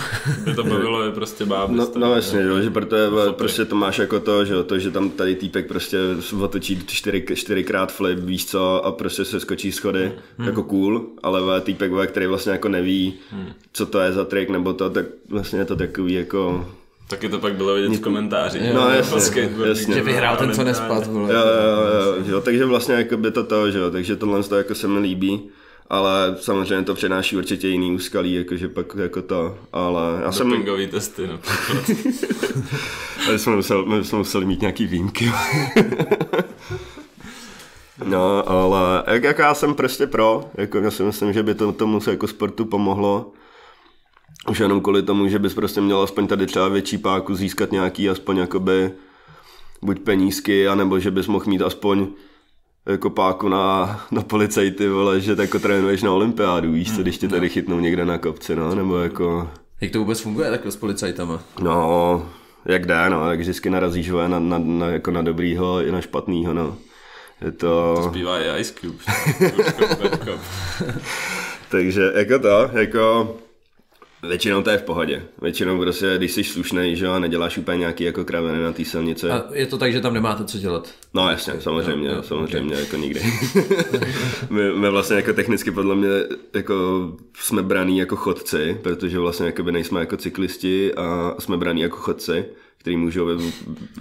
[SPEAKER 1] by to bavilo je prostě bábě.
[SPEAKER 3] No, no jasně, že, že protože prostě to máš jako to, že, to, že tam tady týpek prostě otočí čtyři, čtyřikrát flip, víš co, a prostě se skočí schody, hmm. jako cool, ale týpek, který vlastně jako neví, hmm. co to je za trik, nebo to, tak vlastně je to takový jako
[SPEAKER 1] Taky to pak bylo vidět v komentáři.
[SPEAKER 3] No, jasně, jasně.
[SPEAKER 2] Že vyhrál ten, co nespad.
[SPEAKER 3] Jo, jo, jo, jo, takže vlastně jako by to to, že jo, takže tohle to jako se mi líbí. Ale samozřejmě to přenáší určitě jiný úskalí, jakože pak jako to, ale já jsem...
[SPEAKER 1] Dopingový testy například.
[SPEAKER 3] ale jsme museli, my jsme museli mít nějaký výjimky. no, ale jak, jak já jsem prostě pro, jako já si myslím, že by to tomu se jako sportu pomohlo, už jenom kvůli tomu, že bys prostě měl aspoň tady třeba větší páku získat nějaký aspoň jakoby buď penízky, anebo že bys mohl mít aspoň jako páku na, na policajty, vole, že jako trénuješ na olympiádu, víš co, když tě tady chytnou někde na kopci, no, nebo jako...
[SPEAKER 2] Jak to vůbec funguje takhle s policajtama?
[SPEAKER 3] No, jak dá, no, jak vždycky narazíš na, na, na, jako na dobrýho i na špatnýho, no. Je to...
[SPEAKER 1] To zbývá i Ice Cube.
[SPEAKER 3] Takže jako to, jako Většinou to je v pohodě. Většinou prostě, když jsi slušný, že jo, a neděláš úplně nějaký jako kraveny na té silnici.
[SPEAKER 2] A je to tak, že tam nemáte co dělat?
[SPEAKER 3] No jasně, samozřejmě, jo, jo, samozřejmě, okay. jako nikdy. my, my, vlastně jako technicky podle mě jako jsme braní jako chodci, protože vlastně jako by nejsme jako cyklisti a jsme braní jako chodci který můžou...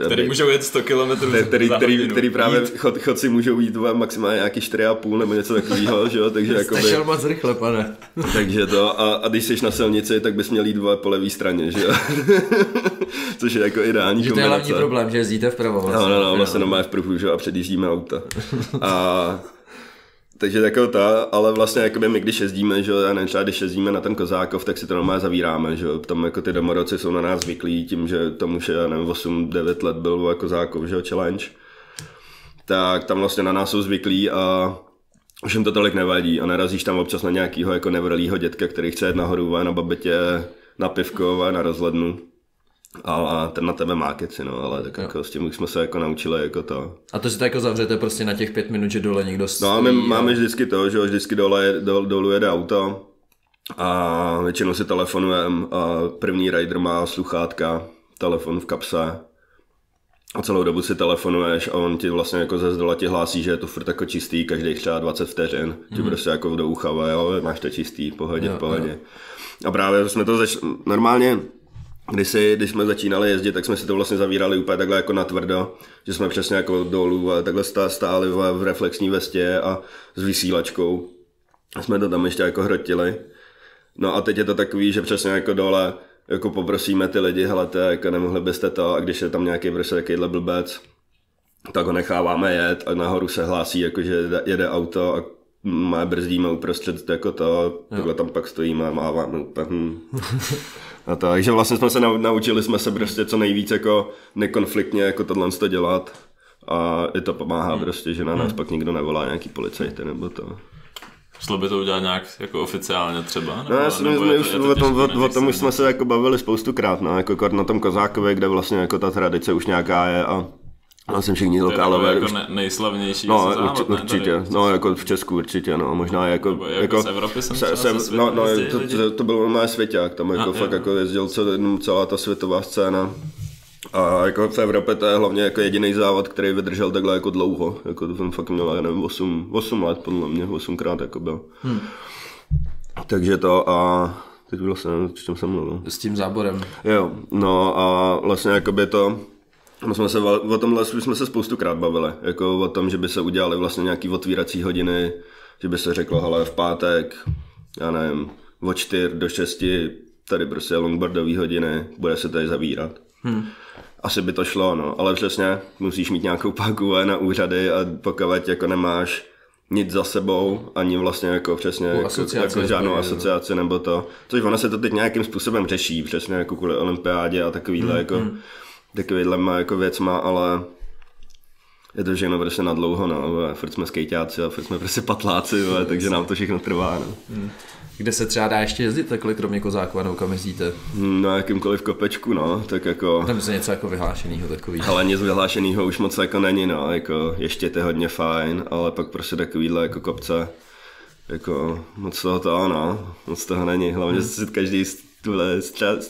[SPEAKER 1] Který můžou jet 100 km
[SPEAKER 3] který, který, který, který právě chod, chodci můžou jít maximálně nějaký 4,5 nebo něco takového, že jo, takže jako
[SPEAKER 2] by... moc rychle, pane.
[SPEAKER 3] takže to, a, a, když jsi na silnici, tak bys měl jít po levé straně, že jo. Což je jako ideální
[SPEAKER 2] že to je hlavní problém, že jezdíte vpravo
[SPEAKER 3] vlastně. No, no, no, vlastně no, v pruhu, že jo, a předjíždíme auta. A takže jako ta, ale vlastně jakoby my když jezdíme, že já nevím, třeba když jezdíme na ten Kozákov, tak si to normálně zavíráme, že tam jako ty domorodci jsou na nás zvyklí tím, že tomu už já nevím, 8-9 let byl jako Kozákov, že challenge. Tak tam vlastně na nás jsou zvyklí a už jim to tolik nevadí a narazíš tam občas na nějakýho jako nevrlýho dětka, který chce jet nahoru na babetě na pivko a na rozhlednu. A ten na tebe má keci, no, ale tak jo. jako s tím už jsme se jako naučili jako to.
[SPEAKER 2] A to si to jako zavřete prostě na těch pět minut, že dole někdo stojí.
[SPEAKER 3] No a my a... máme vždycky to, že vždycky dole, dole, dole jede auto a většinou si telefonujeme a první rider má sluchátka, telefon v kapse a celou dobu si telefonuješ a on ti vlastně jako ze zdola ti hlásí, že je to furt jako čistý, každých třeba 20 vteřin, mm. ti prostě jako do ucha, jo, máš to čistý, pohodě, jo, pohodě. Jo. A právě jsme to zač... normálně, když, si, když jsme začínali jezdit, tak jsme si to vlastně zavírali úplně takhle jako na tvrdo, že jsme přesně jako dolů a takhle stáli v, v reflexní vestě a s vysílačkou. A jsme to tam ještě jako hrotili. No a teď je to takový, že přesně jako dole jako poprosíme ty lidi, hele, to jako nemohli byste to, a když je tam nějaký prostě takovýhle blbec, tak ho necháváme jet a nahoru se hlásí, jako že jede, jede auto a má brzdíme uprostřed jako to, takhle tam pak stojíme a máváme úplně. A to, takže vlastně jsme se naučili jsme se prostě co nejvíc jako nekonfliktně jako tohle to dělat a i to pomáhá hmm. prostě, že na nás hmm. pak nikdo nevolá nějaký policajty nebo to.
[SPEAKER 1] Šlo by to udělat nějak jako oficiálně třeba?
[SPEAKER 3] Nebo, no, já si myslím, už o, tom, o, o tom už jsme se jako bavili spoustukrát, no, jako na tom Kozákově, kde vlastně jako ta tradice už nějaká je a jsem všichni lokálové.
[SPEAKER 1] To je jako ne, nejslavnější
[SPEAKER 3] No, závod, urči, určitě, tady, no, jako v Česku určitě, no, možná jako...
[SPEAKER 1] jako, jako z Evropy jsem se,
[SPEAKER 3] se, se No, no, to, to, to, byl moje svěťák, tam jako a, fakt jo. jako jezdil celá ta světová scéna. A jako v Evropě to je hlavně jako jediný závod, který vydržel takhle jako dlouho. Jako to jsem fakt měl, já nevím, 8, 8 let podle mě, 8krát jako byl. Hmm. Takže to a teď vlastně, o čem jsem mluvil.
[SPEAKER 2] S tím záborem.
[SPEAKER 3] Jo, no a vlastně jako by to, my jsme se o tomhle jsme se spoustukrát bavili, jako o tom, že by se udělali vlastně nějaký otvírací hodiny, že by se řeklo, hele, v pátek, já nevím, od 4 do 6 tady prostě longboardové hodiny, bude se tady zavírat. Hmm. Asi by to šlo, no, ale přesně musíš mít nějakou páku na úřady a pokud jako nemáš nic za sebou, ani vlastně jako přesně jako, jako žádnou asociaci nebo to, což ono se to teď nějakým způsobem řeší, přesně jako kvůli olympiádě a takovýhle mm, jako, mm. Takovýhle má jako věc má, ale je to všechno prostě na dlouho, no, furt jsme skejťáci a furt jsme prostě patláci, takže nám to všechno trvá, no. Mm.
[SPEAKER 2] Kde se třeba dá ještě jezdit takhle, kromě kozáku a kam jezdíte?
[SPEAKER 3] Na jakýmkoliv kopečku, no, tak jako...
[SPEAKER 2] Tam je něco jako vyhlášenýho takový.
[SPEAKER 3] Ale nic vyhlášenýho už moc jako není, no, jako ještě to je hodně fajn, ale pak prostě takovýhle jako kopce, jako moc toho to, no, moc toho není, hlavně hmm. si každý tuhle,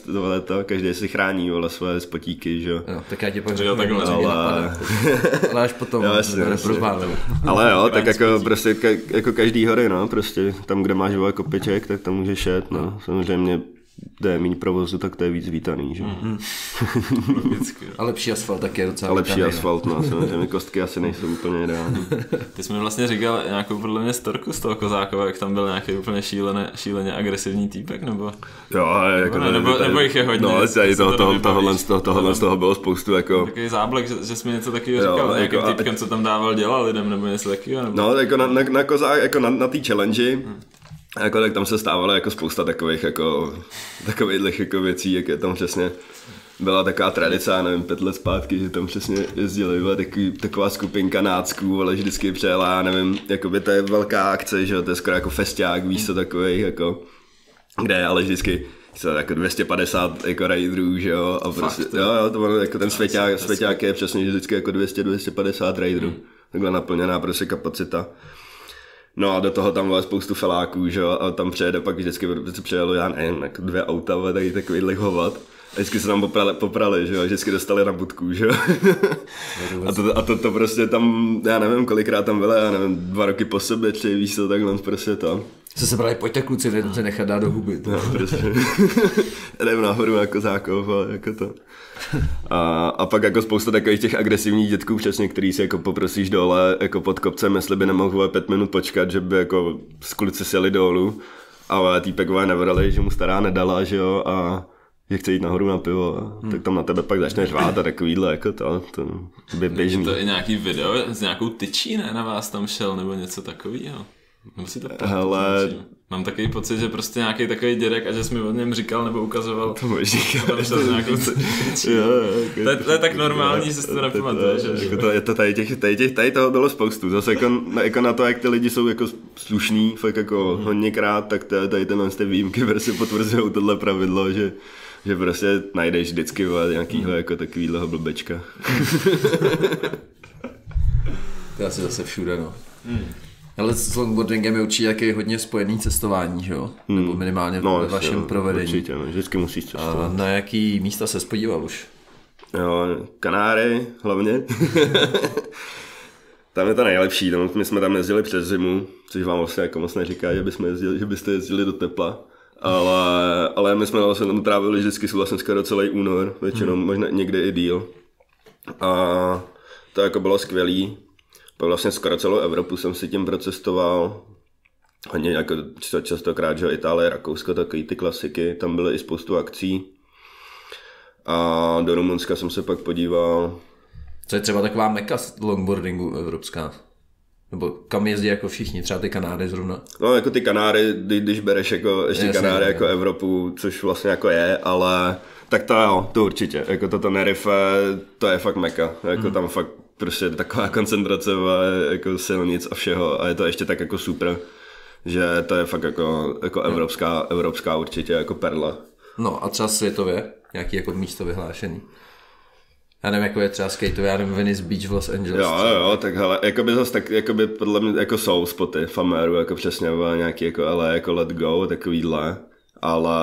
[SPEAKER 3] tohle to, každý si chrání vole, své spotíky, že jo.
[SPEAKER 2] tak já ti pak řeknu, takhle, ale... ale až potom, jo, jasně, jasně.
[SPEAKER 3] Ale jo, tak jako prostě ka, jako každý hory, no, prostě tam, kde máš vole kopiček, tak tam můžeš jet, no. Samozřejmě kde je méně provozu, tak to je víc vítaný, že? Mm-hmm.
[SPEAKER 2] A lepší asfalt tak je docela
[SPEAKER 3] A lepší vítaný, asfalt, no, samozřejmě kostky asi nejsou úplně ideální.
[SPEAKER 1] Ty jsi mi vlastně říkal nějakou podle mě storku z toho Kozákova, jak tam byl nějaký úplně šíleně, šíleně agresivní týpek, nebo?
[SPEAKER 3] Jo, jako
[SPEAKER 1] nebo, nebo, nebo jich je hodně.
[SPEAKER 3] No, tady toho, toho, tohohle, z toho, tohohle z toho bylo spoustu, jako...
[SPEAKER 1] Takový záblek, že, že jsi mi něco takového říkal, jo, nějakým jako, týpkem, co tam dával dělal lidem, nebo něco takového, nebo?
[SPEAKER 3] No, jako na, na, na, kozák, jako na, na té challenge, hmm jako tak tam se stávalo jako spousta takových jako takových jako věcí, jak je tam přesně byla taková tradice, já nevím, pět let zpátky, že tam přesně jezdili byla takový, taková skupinka nácků, ale vždycky přijela, já nevím, jako by to je velká akce, že to je skoro jako festiák, víš co takový, jako, kde ale vždycky se jako 250 jako riderů, že jo, a prostě, Fakt, jo, jo, to bylo jako ten svěťák, svěťák je přesně vždycky jako 200-250 riderů, hmm. takhle naplněná prostě kapacita. No a do toho tam bylo spoustu feláků, že jo, a tam přijede pak vždycky, se přijelo, já nevím, jako dvě auta, tady takový hovat. A vždycky se tam poprali, poprali že jo, vždycky dostali na budku, že jo. a, to, a to, to, prostě tam, já nevím, kolikrát tam bylo, já nevím, dva roky po sobě, tři, víš co, takhle prostě to.
[SPEAKER 2] Se se brali, pojďte kluci, se nechat dát do huby.
[SPEAKER 3] To. No, prostě. Jdem nahoru jako zákov a jako to. A, a pak jako spousta takových těch agresivních dětků přesně, který si jako poprosíš dole jako pod kopcem, jestli by nemohl pět minut počkat, že by jako z kluci sjeli dolů. Ale týpek nevrali, že mu stará nedala, že jo, a že chce jít nahoru na pivo, a hmm. tak tam na tebe pak začne řvát a takovýhle, jako to, to by běžný.
[SPEAKER 1] To je nějaký video s nějakou tyčí, ne, na vás tam šel, nebo něco takového?
[SPEAKER 3] Hele,
[SPEAKER 1] Mám takový pocit, že prostě nějaký takový dědek a že jsi mi o něm říkal nebo ukazoval.
[SPEAKER 3] To můžeš říkat.
[SPEAKER 1] Tam šel z nějaký...
[SPEAKER 3] Jo, jo, jako-
[SPEAKER 1] To je, to je tak normální, že si to nepamatuješ. že-
[SPEAKER 3] Jako to, je to tady, těch, tady, těch, tady toho bylo spoustu. Zase jako, na- jako na to, jak ty lidi jsou jako slušný, fakt jako
[SPEAKER 1] Mhm.
[SPEAKER 3] hodněkrát, tak to, tady tenhle ty výjimky prostě potvrzují tohle pravidlo, že že prostě najdeš vždycky vole,
[SPEAKER 1] Mhm.
[SPEAKER 3] nějakýho jako takovýhleho blbečka.
[SPEAKER 2] To je asi zase všude, no. Ale s longboardingem je určitě taky hodně spojený cestování, že jo? Nebo minimálně
[SPEAKER 3] No,
[SPEAKER 2] ve
[SPEAKER 3] jasně,
[SPEAKER 2] vašem
[SPEAKER 3] no,
[SPEAKER 2] provedení.
[SPEAKER 3] Určitě, no, vždycky musíš cestovat.
[SPEAKER 2] A na jaký místa se spodíval už?
[SPEAKER 3] Jo, Kanáry hlavně. tam je to nejlepší, tam, my jsme tam jezdili přes zimu, což vám vlastně jako moc neříká, že, bychom jezdili, že byste jezdili do tepla. Ale, ale my jsme vlastně tam trávili vždycky vlastně skoro celý únor, většinou hmm. možná někdy i díl. A to jako bylo skvělý. Vlastně skoro celou Evropu jsem si tím procestoval. Hodně jako často- častokrát, že Itálie, Rakousko, takový ty klasiky, tam byly i spoustu akcí. A do Rumunska jsem se pak podíval,
[SPEAKER 2] Co je třeba taková meka z longboardingu evropská? Nebo kam jezdí jako všichni, třeba ty Kanáry zrovna?
[SPEAKER 3] No jako ty Kanáry, kdy- když bereš jako ještě
[SPEAKER 2] Jasně,
[SPEAKER 3] Kanáry jako Evropu, což vlastně jako je, ale tak to jo, to určitě. Jako to Tenerife, to je fakt meka. Jako
[SPEAKER 2] Hmm.
[SPEAKER 3] tam fakt prostě taková koncentrace jako silnic a všeho a je to ještě tak jako super, že to je fakt jako, jako evropská, evropská určitě jako perla.
[SPEAKER 2] No a třeba světově, nějaký jako místo vyhlášený. Já nevím, jako je třeba skateově, já nevím, Venice Beach v Los Angeles.
[SPEAKER 3] Jo, jo, tak hele, jakoby zase tak, jakoby podle mě jako jsou spoty v Ameru, jako přesně nějaký jako ale jako let go, takovýhle, ale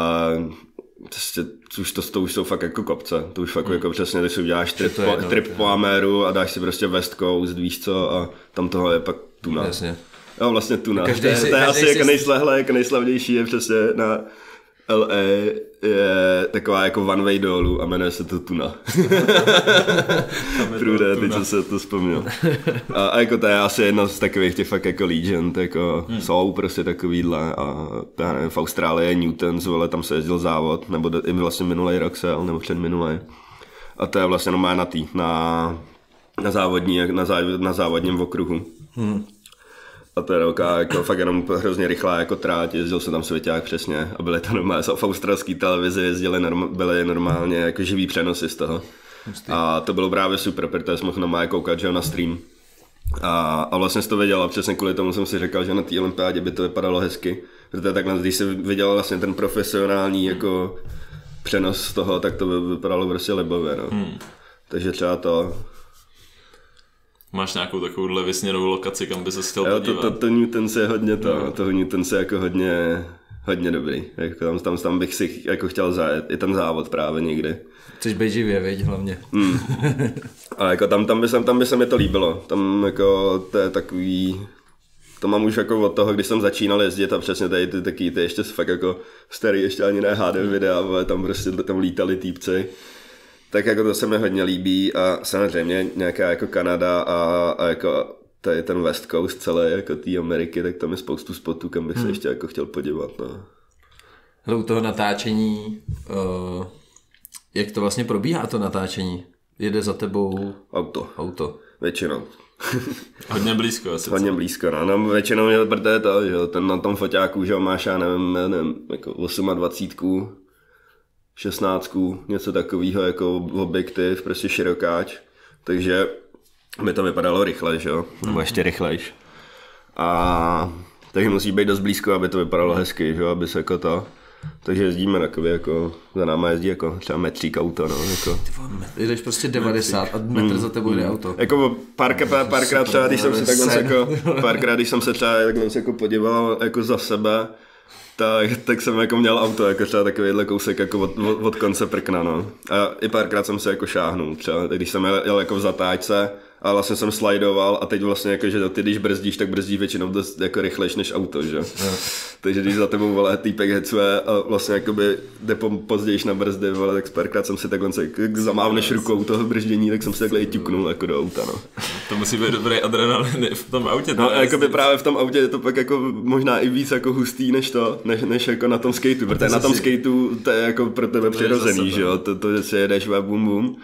[SPEAKER 3] prostě už to, to už jsou fakt jako kopce, to už fakt jako přesně, když si uděláš trip,
[SPEAKER 2] to je
[SPEAKER 3] po,
[SPEAKER 2] jedno,
[SPEAKER 3] trip po Ameru a dáš si prostě West Coast, víš co, a tam toho je pak tuna.
[SPEAKER 2] Jasně.
[SPEAKER 3] Jo, vlastně tuna.
[SPEAKER 2] Každý
[SPEAKER 3] to je,
[SPEAKER 2] si-
[SPEAKER 3] to je
[SPEAKER 2] každý
[SPEAKER 3] asi
[SPEAKER 2] si-
[SPEAKER 3] jako nejslehle, jako nejslavnější je přesně na LA je taková jako one way dolů a jmenuje se to tuna. Prude, teď jsem se to vzpomněl. A, a, jako to je asi jedna z takových těch fakt jako legend, jako hmm. jsou prostě takovýhle a já nevím, v Austrálii je Newtons, vole, tam se jezdil závod, nebo i vlastně minulý rok se nebo před minulý. A to je vlastně no má na tý, na, na, závodní, na, zá, na závodním okruhu.
[SPEAKER 2] Hmm.
[SPEAKER 3] A to je velká, jako fakt jenom hrozně rychlá jako tráť, jezdil se tam svěťák přesně a byly to normálně, v australské televizi jezdili, norm, byly normálně jako živý přenosy z toho. A to bylo právě super, protože jsem mohl normálně koukat, že na stream. A, a vlastně jsi to věděl a přesně kvůli tomu jsem si říkal, že na té olympiádě by to vypadalo hezky. Protože takhle, když jsi viděl vlastně ten profesionální jako přenos z toho, tak to by vypadalo prostě libově, no. Hmm. Takže třeba to,
[SPEAKER 1] Máš nějakou takovouhle vysněnou lokaci, kam by se chtěl
[SPEAKER 3] Jo, to,
[SPEAKER 1] podívat?
[SPEAKER 3] to, to Newton je hodně to, no. toho Newton je jako hodně, hodně dobrý. Jako tam, tam, tam, bych si jako chtěl zajet, i ten závod právě někdy.
[SPEAKER 2] Chceš být živě, veď hlavně.
[SPEAKER 3] Hmm. A jako tam, tam, by se, tam by se mi to líbilo. Tam jako to je takový, to mám už jako od toho, když jsem začínal jezdit a přesně tady ty taky, ty ještě fakt jako starý, ještě ani ne HD videa, ale tam prostě tam lítali týpci. Tak jako to se mi hodně líbí a samozřejmě nějaká jako Kanada a, a jako tady ten West Coast celé jako té Ameriky, tak tam je spoustu spotů, kam bych se ještě jako chtěl podívat. No.
[SPEAKER 2] Hele, u toho natáčení, uh, jak to vlastně probíhá to natáčení? Jede za tebou
[SPEAKER 3] Auto,
[SPEAKER 2] auto.
[SPEAKER 3] většinou.
[SPEAKER 1] Hodně blízko asi.
[SPEAKER 3] Hodně blízko, no. no většinou je to, že jo, ten na tom foťáku, že jo, máš, já nevím, nevím jako 28, 16, něco takového jako objektiv, prostě širokáč. Takže by to vypadalo rychle, že jo, nebo ještě rychlejš. A takže musí být dost blízko, aby to vypadalo hezky, že jo, aby se jako to... Takže jezdíme takový jako, za náma jezdí jako třeba metřík auto, no, jako.
[SPEAKER 2] Jdeš prostě 90 a metr za tebou jde auto.
[SPEAKER 3] Jako párkrát, párkrát třeba, když jsem se takhle jako, párkrát, když jsem se třeba takhle jako podíval jako za sebe, tak, tak jsem jako měl auto, jako třeba takovýhle kousek jako od, od, od konce prkna, no. A i párkrát jsem se jako šáhnul, třeba když jsem jel, jel jako v zatáčce, a vlastně jsem slidoval a teď vlastně jako, že ty když brzdíš, tak brzdíš většinou dost jako rychlejš než auto, že? Takže když za tebou vole týpek hecuje a vlastně jakoby jde po, později na brzdy, vole, tak párkrát jsem si takhle, jak zamávneš rukou toho brždění, tak jsem si takhle i ťuknul jako do auta, no.
[SPEAKER 1] To musí být dobrý adrenalin v tom autě.
[SPEAKER 3] No, jakoby
[SPEAKER 1] jestli-
[SPEAKER 3] právě v tom autě je to pak jako možná i víc jako hustý než to, než, než jako na tom skateu, protože na tom skateu to je jako pro tebe přirozený, že jo, to, to, že si jedeš bum bum,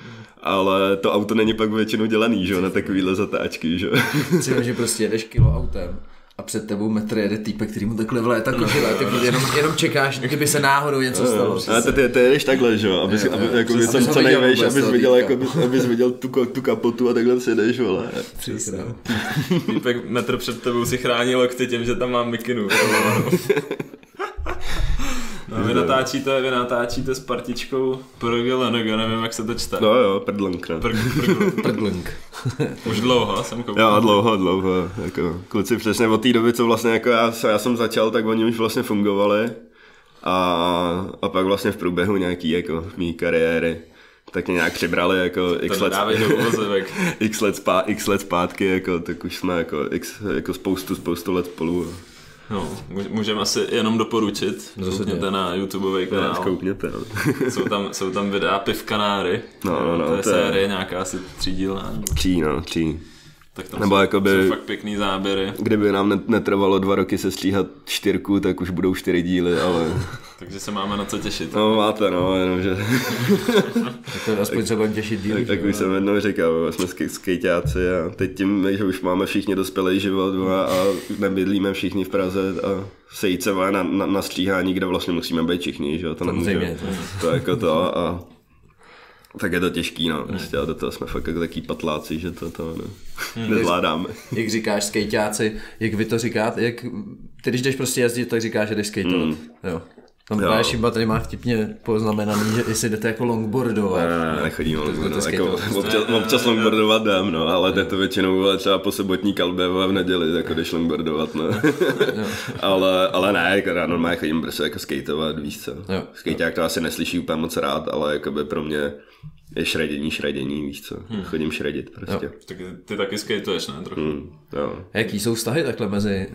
[SPEAKER 3] ale to auto není pak většinou dělaný, že jo, na takovýhle zatáčky, že jo.
[SPEAKER 2] Třeba, že prostě jedeš kilo autem a před tebou metr jede týpek, který mu takhle vléta kožila a ty jenom, jenom čekáš, kdyby se náhodou něco stalo.
[SPEAKER 3] Ale to ty, ty jedeš takhle, že jo, abys,
[SPEAKER 2] Jo,
[SPEAKER 3] aby,
[SPEAKER 2] jo,
[SPEAKER 3] jako
[SPEAKER 2] abys ho
[SPEAKER 3] co
[SPEAKER 2] vůbec
[SPEAKER 3] abys viděl, jako, abys viděl tu, tu kapotu a takhle si jedeš, vole.
[SPEAKER 2] Přesně.
[SPEAKER 1] Týpek metr před tebou si chrání lokty tím, že tam mám mikinu. No, vy natáčíte, vy natáčíte s partičkou Progil Lenoga, nevím, jak se to čte.
[SPEAKER 3] No jo, prdlnk, ne.
[SPEAKER 1] Prg, prg,
[SPEAKER 2] Prdlink.
[SPEAKER 1] už dlouho jsem koukal.
[SPEAKER 3] Jo, dlouho, dlouho, jako kluci přesně od té doby, co vlastně jako já, já jsem začal, tak oni už vlastně fungovali a, a pak vlastně v průběhu nějaký jako mý kariéry tak mě nějak přibrali jako x
[SPEAKER 1] To
[SPEAKER 3] let,
[SPEAKER 1] do uvozovek.
[SPEAKER 3] x, let spá, x let zpátky, jako, tak už jsme jako, x, jako spoustu, spoustu let spolu.
[SPEAKER 1] No, můžeme asi jenom doporučit.
[SPEAKER 2] Rozhodně.
[SPEAKER 1] Koukněte na YouTubeový
[SPEAKER 3] No,
[SPEAKER 1] kanál.
[SPEAKER 3] koukněte. No.
[SPEAKER 1] Jsou tam, jsou tam videa Piv Kanáry.
[SPEAKER 3] No, no, no,
[SPEAKER 1] to je
[SPEAKER 3] to je-
[SPEAKER 1] série nějaká asi třídílná.
[SPEAKER 3] Tří, no, tří.
[SPEAKER 1] Tak tam
[SPEAKER 3] Nebo
[SPEAKER 1] jsou,
[SPEAKER 3] jakoby-
[SPEAKER 1] jsou fakt pěkný záběry.
[SPEAKER 3] Kdyby nám net- netrvalo dva roky se stříhat čtyřku, tak už budou čtyři díly, ale
[SPEAKER 1] Takže se máme na co těšit.
[SPEAKER 3] no máte, no, jenomže
[SPEAKER 2] Tak to aspoň se budeme těšit díl.
[SPEAKER 3] tak, tak už jsem jednou říkal, jsme sk- skejťáci a teď tím, že už máme všichni dospělý život a, a nebydlíme všichni v Praze a sejít se na, na, na stříhání, kde vlastně musíme být všichni, že jo, to nemůže,
[SPEAKER 2] Samozřejmě, to-
[SPEAKER 3] to jako to a tak je to těžký, no, prostě do toho jsme fakt jako taký patláci, že to, to ne, nezvládáme.
[SPEAKER 2] Jak říkáš skejťáci, jak vy to říkáte, jak, ty když jdeš prostě jezdit, tak říkáš, že jdeš skateovat. Mm. Jo. Tam
[SPEAKER 3] Jo.
[SPEAKER 2] právě Šimba tady má vtipně poznamenaný, že jestli jdete jako longboardovat.
[SPEAKER 3] Ne, ne, nechodím
[SPEAKER 2] To- to
[SPEAKER 3] longboardovat, jako, občas, občas longboardovat dám, no, ale jde to většinou třeba po sobotní kalbě v neděli, jako jdeš longboardovat, no. ale, ale ne, jako já normálně chodím prostě jako skateovat, víš co.
[SPEAKER 2] Jo.
[SPEAKER 3] Skejťák to asi neslyší úplně moc rád, ale jakoby pro mě je šredění, šredění, víš co. Chodím šredit prostě.
[SPEAKER 1] Tak ty taky skateuješ, ne? Trochu.
[SPEAKER 3] Hmm, jo.
[SPEAKER 2] Jaký jsou vztahy takhle mezi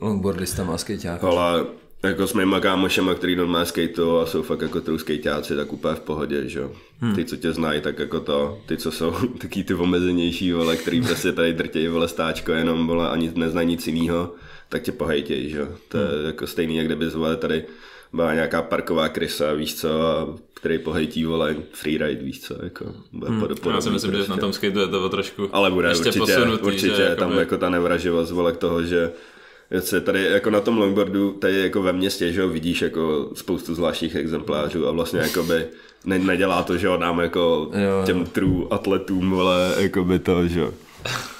[SPEAKER 2] longboardistama a skejťáky?
[SPEAKER 3] Ale jako s mýma kámošema, který normálně skateují a jsou fakt jako true skejťáci, tak úplně v pohodě, že jo. Ty, co tě znají, tak jako to, ty, co jsou taky ty omezenější, vole, který prostě tady drtějí, vole, stáčko, jenom, vole, ani neznají nic jiného, tak tě pohejtějí, že jo. To je jako stejný, jak kdyby vole, tady byla nějaká parková krysa, víš co, a který pohejtí, vole, freeride, víš co, jako, bude hmm. pod,
[SPEAKER 1] Já si myslím, že na tom skateu je to trošku
[SPEAKER 3] ale bude určitě,
[SPEAKER 1] posunutý,
[SPEAKER 3] určitě,
[SPEAKER 1] že
[SPEAKER 3] tam
[SPEAKER 1] jakoby-
[SPEAKER 3] jako ta nevraživost, vole, k toho, že se tady jako na tom longboardu, tady jako ve městě, že jo, vidíš jako spoustu zvláštních exemplářů a vlastně jakoby ne, nedělá to, že jo, nám jako
[SPEAKER 2] Jo, jo.
[SPEAKER 3] těm true atletům, vole, jakoby to, že jo.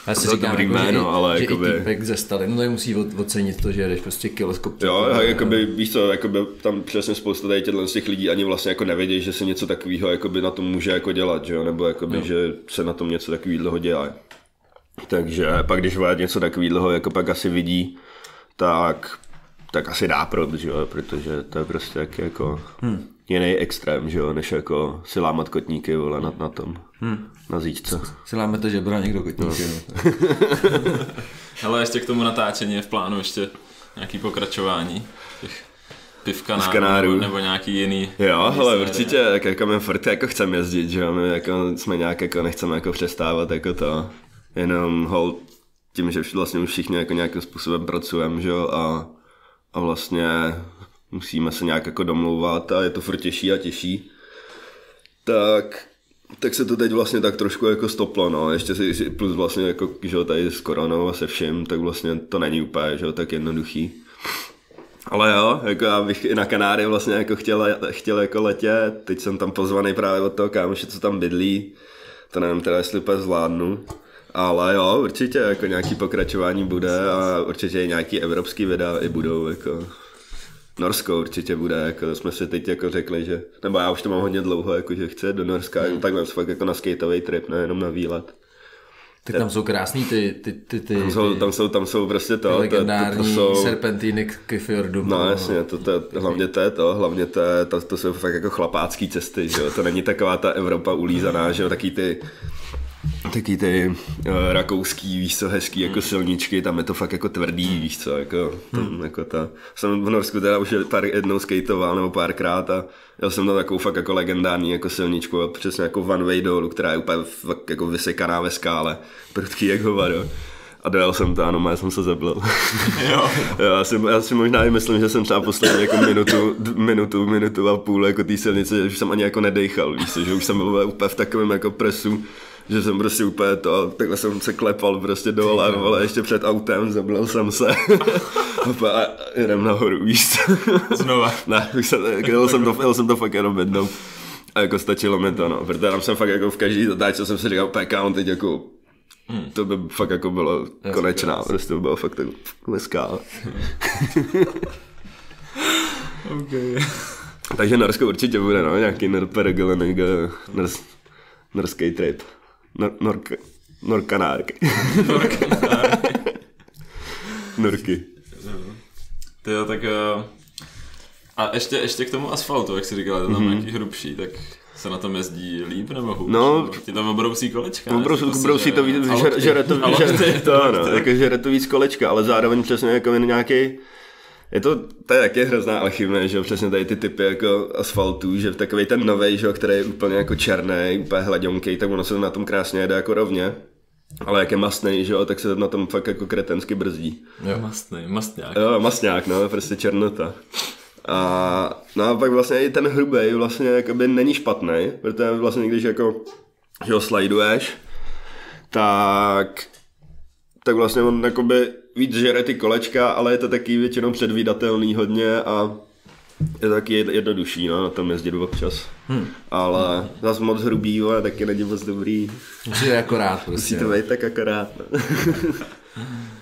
[SPEAKER 2] Já si říkám,
[SPEAKER 3] dobrý
[SPEAKER 2] jako, že,
[SPEAKER 3] jméno,
[SPEAKER 2] i,
[SPEAKER 3] ale
[SPEAKER 2] že
[SPEAKER 3] jakoby-
[SPEAKER 2] i týpek ze Stalinu tady musí od- ocenit to, že jedeš prostě kilo z kopce.
[SPEAKER 3] Jo, a jakoby, víš co, jakoby, tam přesně spousta tady těchto z těch lidí ani vlastně jako nevědí, že se něco takového jakoby na tom může jako dělat, že jo, nebo jakoby, že se na tom něco takového dělá. Takže pak když vole něco takového jako pak asi vidí, tak, tak asi dá prot, že jo, protože to je prostě jak, jako hmm. jiný extrém, že jo, než jako si lámat kotníky, vole, na, na tom, hmm. na zítce.
[SPEAKER 2] Si láme to, že bral někdo kotníky. No.
[SPEAKER 1] Ale ještě k tomu natáčení je v plánu ještě nějaký pokračování těch pivkanárů
[SPEAKER 3] Pivkanárů.
[SPEAKER 1] nebo, nebo nějaký jiný.
[SPEAKER 3] Jo, ale určitě, tak jako my furt jako chceme jezdit, že jo, my jako jsme nějak jako nechceme jako přestávat jako to, jenom hold tím, že vlastně už všichni jako nějakým způsobem pracujeme, že jo, a, a vlastně musíme se nějak jako domlouvat a je to furt těžší a těžší, tak tak se to teď vlastně tak trošku jako stoplo, no, ještě si, plus vlastně jako, že jo, tady s koronou a se vším, tak vlastně to není úplně, že jo, tak jednoduchý. Ale jo, jako já bych i na Kanáry vlastně jako chtěl, chtěl jako letět, teď jsem tam pozvaný právě od toho kámoše, co tam bydlí, to nevím teda, jestli úplně zvládnu, ale jo, určitě jako nějaký pokračování bude a určitě i nějaký evropský videa i budou, jako Norsko určitě bude, jako jsme si teď jako řekli, že, nebo já už to mám hodně dlouho, jako že chci do Norska, hmm. takhle fakt jako na skateový trip, nejenom na výlet.
[SPEAKER 2] Tak tam jsou krásný ty, ty, ty, ty,
[SPEAKER 3] Tam jsou,
[SPEAKER 2] ty,
[SPEAKER 3] tam jsou, tam jsou prostě to,
[SPEAKER 2] ty
[SPEAKER 3] to, to,
[SPEAKER 2] legendární
[SPEAKER 3] to, jsou,
[SPEAKER 2] serpentíny k fjordu.
[SPEAKER 3] No jasně, to, to, hlavně to je to, hlavně to, je, to, to jsou fakt jako chlapácký cesty, že jo, to není taková ta Evropa ulízaná, že jo, taky ty, taky ty uh, rakouský, víš co, hezký jako silničky, tam je to fakt jako tvrdý, víš co, jako, tam, jako ta, jsem v Norsku teda už pár jednou skateoval nebo párkrát a jel jsem na takovou fakt jako legendární jako silničku a přesně jako one way dolů, která je úplně fakt jako vysekaná ve skále, prudký jak hovado. A dojel jsem to, ano, já jsem se zeblil.
[SPEAKER 1] Jo.
[SPEAKER 3] já, si, já si možná i myslím, že jsem třeba poslední jako minutu, d- minutu, minutu a půl jako té silnice, že už jsem ani jako nedejchal, víš že už jsem byl úplně v takovém jako presu, že jsem prostě úplně to, takhle jsem se klepal prostě dole, ale ještě před autem, zabil jsem se. a jdem nahoru, víš?
[SPEAKER 1] Znova.
[SPEAKER 3] ne, jsem, jel jsem to, jel jsem to fakt jenom jednou. A jako stačilo mi to, no. Protože tam jsem fakt jako v každý zatáčce jsem si říkal, PK, teď jako Hmm. To by fakt jako bylo konečná, prostě to bylo fakt tak hezká.
[SPEAKER 1] okay.
[SPEAKER 3] Takže Norsko určitě bude, no, nějaký Norperegelenig, nors, norský trip. Nor, nork, norkanárky.
[SPEAKER 1] Norkanárky.
[SPEAKER 3] Norky.
[SPEAKER 1] Ty jo, tak uh, a ještě, ještě k tomu asfaltu, jak jsi říkal, je tam mm-hmm. nějaký hrubší, tak se na tom jezdí líp nebo hůř?
[SPEAKER 3] No,
[SPEAKER 1] ti tam obrousí kolečka.
[SPEAKER 3] Obrou, obrousí to víc, že, že, že, že, to, no, jako, že to víc kolečka, ale zároveň přesně jako nějaký je to, to je taky hrozná alchymie, že jo, přesně tady ty typy jako asfaltů, že takový ten nový, že jo, který je úplně jako černý, úplně hladionký, tak ono se na tom krásně jede jako rovně. Ale jak je mastný, že jo, tak se na tom fakt jako kretensky brzdí.
[SPEAKER 1] Jo, mastný, mastňák.
[SPEAKER 3] Jo, mastňák, no, prostě černota. A, no a pak vlastně i ten hrubý vlastně jakoby není špatný, protože vlastně když jako, že ho slajduješ, tak, tak vlastně on jakoby víc žere ty kolečka, ale je to taky většinou předvídatelný hodně a je to taky jednodušší, no, na tom jezdit občas. Hmm. Ale hmm. zase moc hrubý, ale taky není moc dobrý.
[SPEAKER 2] Musí to akorát
[SPEAKER 3] prostě. Musí to být tak akorát, no.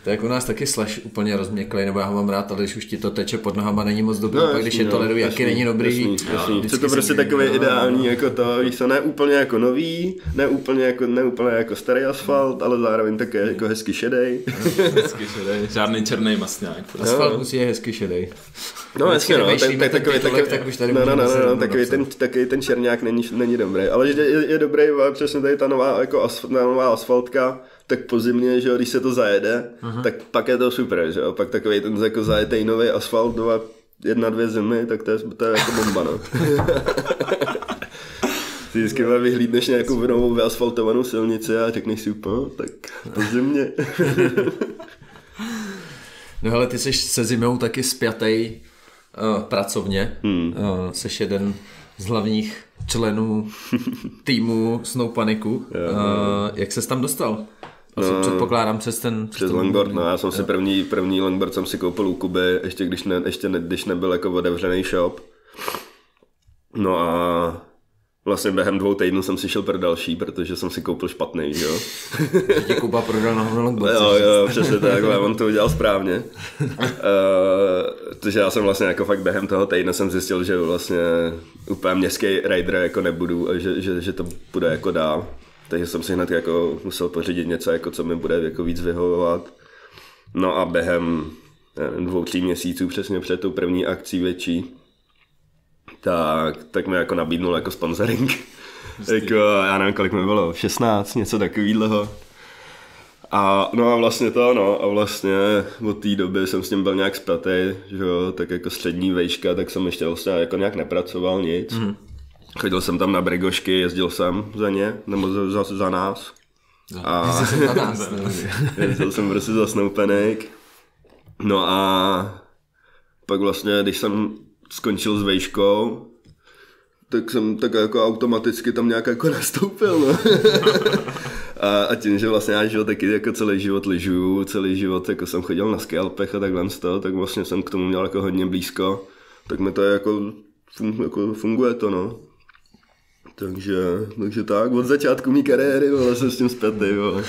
[SPEAKER 2] To je jako u nás taky slash úplně rozměklý, nebo já ho mám rád, ale když už ti to teče pod nohama, není moc dobrý, no, pak když je to no, ledový, jaký není dobrý.
[SPEAKER 3] Jasný, jasný. Co to prostě takový no, ideální, jako to, víš co, ne úplně jako nový, ne úplně jako, ne úplně jako starý asfalt, ale zároveň také jako hezky šedej.
[SPEAKER 1] hezky šedej, žádný černý masňák.
[SPEAKER 2] Prostě. Asfalt musí je hezky šedej.
[SPEAKER 3] No jasně, no, tak, tak, takový, takový, tak už tady no, no, no, no, takový ten, takový ten černák není, není dobrý, ale je, je, je dobrý přesně tady ta nová, jako asfalt, nová asfaltka, tak po zimě, že jo, když se to zajede, uh-huh. tak pak je to super, že jo, pak takový ten jako zajetej nový asfalt, dva, jedna, dvě zimy, tak to je, to je jako bomba, no. Ty vždycky vyhlídneš nějakou novou vyasfaltovanou silnici a řekneš si úplně, no, tak po zimě.
[SPEAKER 2] no ale ty jsi se zimou taky spjatej uh, pracovně, hmm. uh, seš jeden z hlavních členů týmu Snow Panicu. Uh, jak ses tam dostal? Asi no, předpokládám přes ten...
[SPEAKER 3] Přes, přes ten longboard, no já jsem jo. si první, první longboard jsem si koupil u Kuby, ještě když, ne, ještě ne, když nebyl jako otevřený shop. No a vlastně během dvou týdnů jsem si šel pro další, protože jsem si koupil špatný, jo.
[SPEAKER 2] Tě Kuba prodal na longboard.
[SPEAKER 3] Jo, jo, přesně tak, on to udělal správně. uh, takže já jsem vlastně jako fakt během toho týdne jsem zjistil, že vlastně úplně městský rider jako nebudu a že, že, že to bude jako dál takže jsem si hned jako musel pořídit něco, jako co mi bude jako víc vyhovovat. No a během nevím, dvou, tří měsíců přesně před tou první akcí větší, tak, tak mi jako nabídnul jako sponsoring. jako, já nevím, kolik mi bylo, 16, něco takového. A no a vlastně to, no, a vlastně od té doby jsem s tím byl nějak spatý, že jo, tak jako střední vejška, tak jsem ještě vlastně jako nějak nepracoval nic. Mm. Chodil jsem tam na bregošky, jezdil jsem za ně, nebo za, za, za nás.
[SPEAKER 2] A za nás.
[SPEAKER 3] jezdil jsem prostě za Snowpanic. No a pak vlastně, když jsem skončil s vejškou, tak jsem tak jako automaticky tam nějak jako nastoupil, no. a, a, tím, že vlastně já život taky jako celý život lyžuju, celý život jako jsem chodil na skalpech a takhle z toho, tak vlastně jsem k tomu měl jako hodně blízko, tak mi to jako, fun, jako funguje to, no. Takže, takže tak, od začátku mý kariéry, ale jsem s tím zpětý, jo.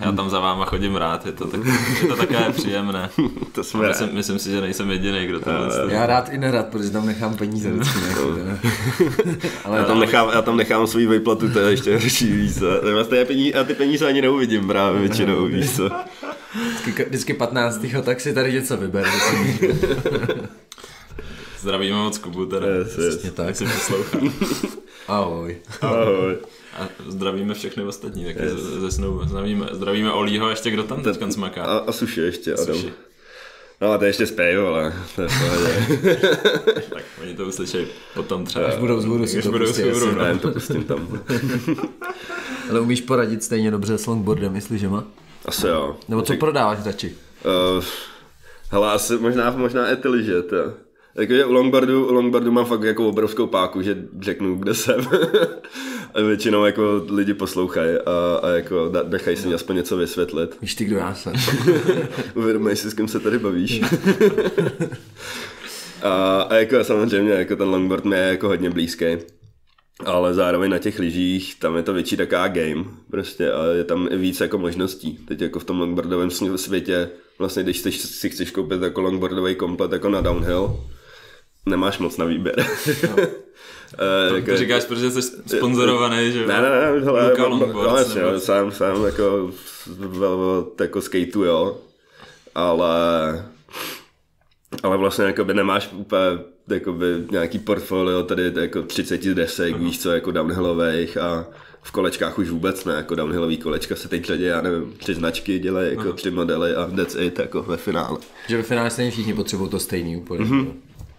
[SPEAKER 1] Já tam za váma chodím rád, je to, tak, je to také příjemné. to jsme myslím, myslím, si, že nejsem jediný, kdo to
[SPEAKER 2] Já rád i nerad, protože tam nechám peníze vždycky.
[SPEAKER 3] ale já tam, nechám, já tam nechám svůj výplatu, to je ještě horší, víc. Vlastně já, peníze, já ty peníze ani neuvidím právě většinou, víš co.
[SPEAKER 2] Vždycky, vždycky 15. tak si tady něco vyber.
[SPEAKER 1] Zdravíme moc Kubu teda.
[SPEAKER 3] Yes, yes.
[SPEAKER 2] tak.
[SPEAKER 1] Si poslouchá.
[SPEAKER 2] Ahoj.
[SPEAKER 3] Ahoj.
[SPEAKER 1] A zdravíme všechny ostatní, taky yes. ze, ze snou. Zdravíme, zdravíme Olího, ještě kdo tam teď smaká.
[SPEAKER 3] A, a suši ještě, Adam. Suši. No a to ještě spěju, ale to je
[SPEAKER 1] Tak oni to uslyší potom třeba.
[SPEAKER 2] Až budou zvodu si to budou pustí,
[SPEAKER 3] zvodu, no. to pustím tam.
[SPEAKER 2] ale umíš poradit stejně dobře s longboardem, myslíš, že má?
[SPEAKER 3] Asi jo.
[SPEAKER 2] Nebo co prodáváš radši?
[SPEAKER 3] Uh, hele, asi možná, možná etiliže, to. Jakože u longboardu, u longboardu mám fakt jako obrovskou páku, že řeknu, kde jsem. a většinou jako lidi poslouchají a, a jako da- nechají si aspoň něco vysvětlit.
[SPEAKER 2] Víš ty, kdo já jsem?
[SPEAKER 3] Uvědomej si, s kým se tady bavíš. a, a jako samozřejmě, jako ten longboard mi je jako hodně blízký. Ale zároveň na těch lyžích, tam je to větší taková game, prostě a je tam i víc jako možností. Teď jako v tom longboardovém světě, vlastně když si, si chceš koupit jako longboardový komplet jako na downhill, nemáš moc na výběr.
[SPEAKER 1] Eh, to, to říkáš, protože jsi sponzorovaný, že
[SPEAKER 3] Ne, ne, ne, hele, Luka Longboard, no, nebo... sám, sám jako, jako skateu, jo, ale ale vlastně jakoby nemáš úplně jakoby nějaký portfolio tady jako 30 desek, víš co, jako downhillových a v kolečkách už vůbec ne, jako downhillový kolečka se teď děje, já nevím, tři značky dělají, jako Aha. tři modely a that's it, jako ve finále.
[SPEAKER 2] Že ve finále stejně všichni potřebují to stejný úplně.
[SPEAKER 3] Mm-hmm.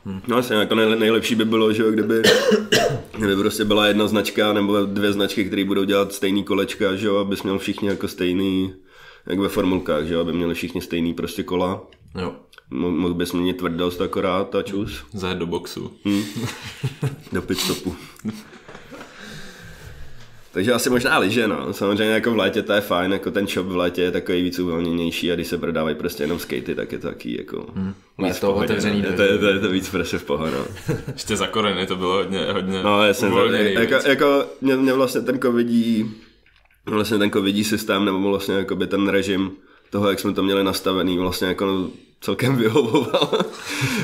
[SPEAKER 3] Hmm. No vlastně jako nej, nejlepší by bylo, že kdyby, kdyby prostě byla jedna značka nebo dvě značky, které budou dělat stejný kolečka, že jo, abys měl všichni jako stejný, jak ve formulkách, že jo, aby měli všichni stejný prostě kola. Jo. Mohl bys měnit tvrdost akorát a čus.
[SPEAKER 1] Zajet do boxu.
[SPEAKER 3] Hmm. do pitstopu. Takže asi možná liže, no. Samozřejmě jako v létě to je fajn, jako ten shop v létě je takový víc uvolněnější a když se prodávají prostě jenom skatey, tak je to taky jako hmm.
[SPEAKER 2] víc to pohodě, otevřený.
[SPEAKER 3] No. Je to, je, to, je to víc prostě v pohodě, no.
[SPEAKER 1] Ještě za koreny to bylo hodně, hodně
[SPEAKER 3] No jasně, jako, jako mě, mě, vlastně ten covidí, vlastně ten covidí systém, nebo vlastně jako by ten režim toho, jak jsme to měli nastavený, vlastně jako celkem vyhovoval,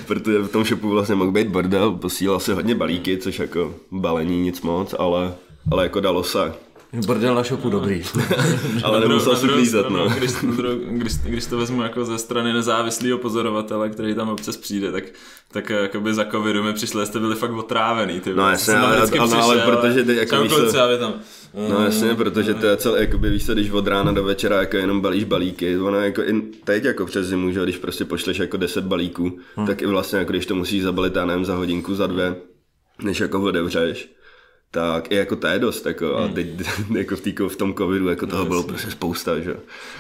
[SPEAKER 3] protože v tom shopu vlastně mohl být bordel, posílal si hodně balíky, což jako balení nic moc, ale ale jako dalo se.
[SPEAKER 2] Bordel na šopu dobrý.
[SPEAKER 3] ale nemusel si klízet, no.
[SPEAKER 1] Když, když, když, to vezmu jako ze strany nezávislého pozorovatele, který tam občas přijde, tak, tak jakoby za covidu mi přišli, jste byli fakt otrávený. Ty,
[SPEAKER 3] no jasně, ale, ale, ale, protože ty jako
[SPEAKER 1] víš, kluci, se, tam,
[SPEAKER 3] No jasně, protože to je celé, jakoby, víš co, když od rána do večera jako jenom balíš balíky, ono jako i teď jako přes zimu, že když prostě pošleš jako 10 balíků, hmm. tak i vlastně jako když to musíš zabalit, já nevím, za hodinku, za dvě, než jako otevřeš, tak i jako to je dost, jako, hmm. a teď jako v, tý, v tom covidu jako toho no, bylo prostě spousta, že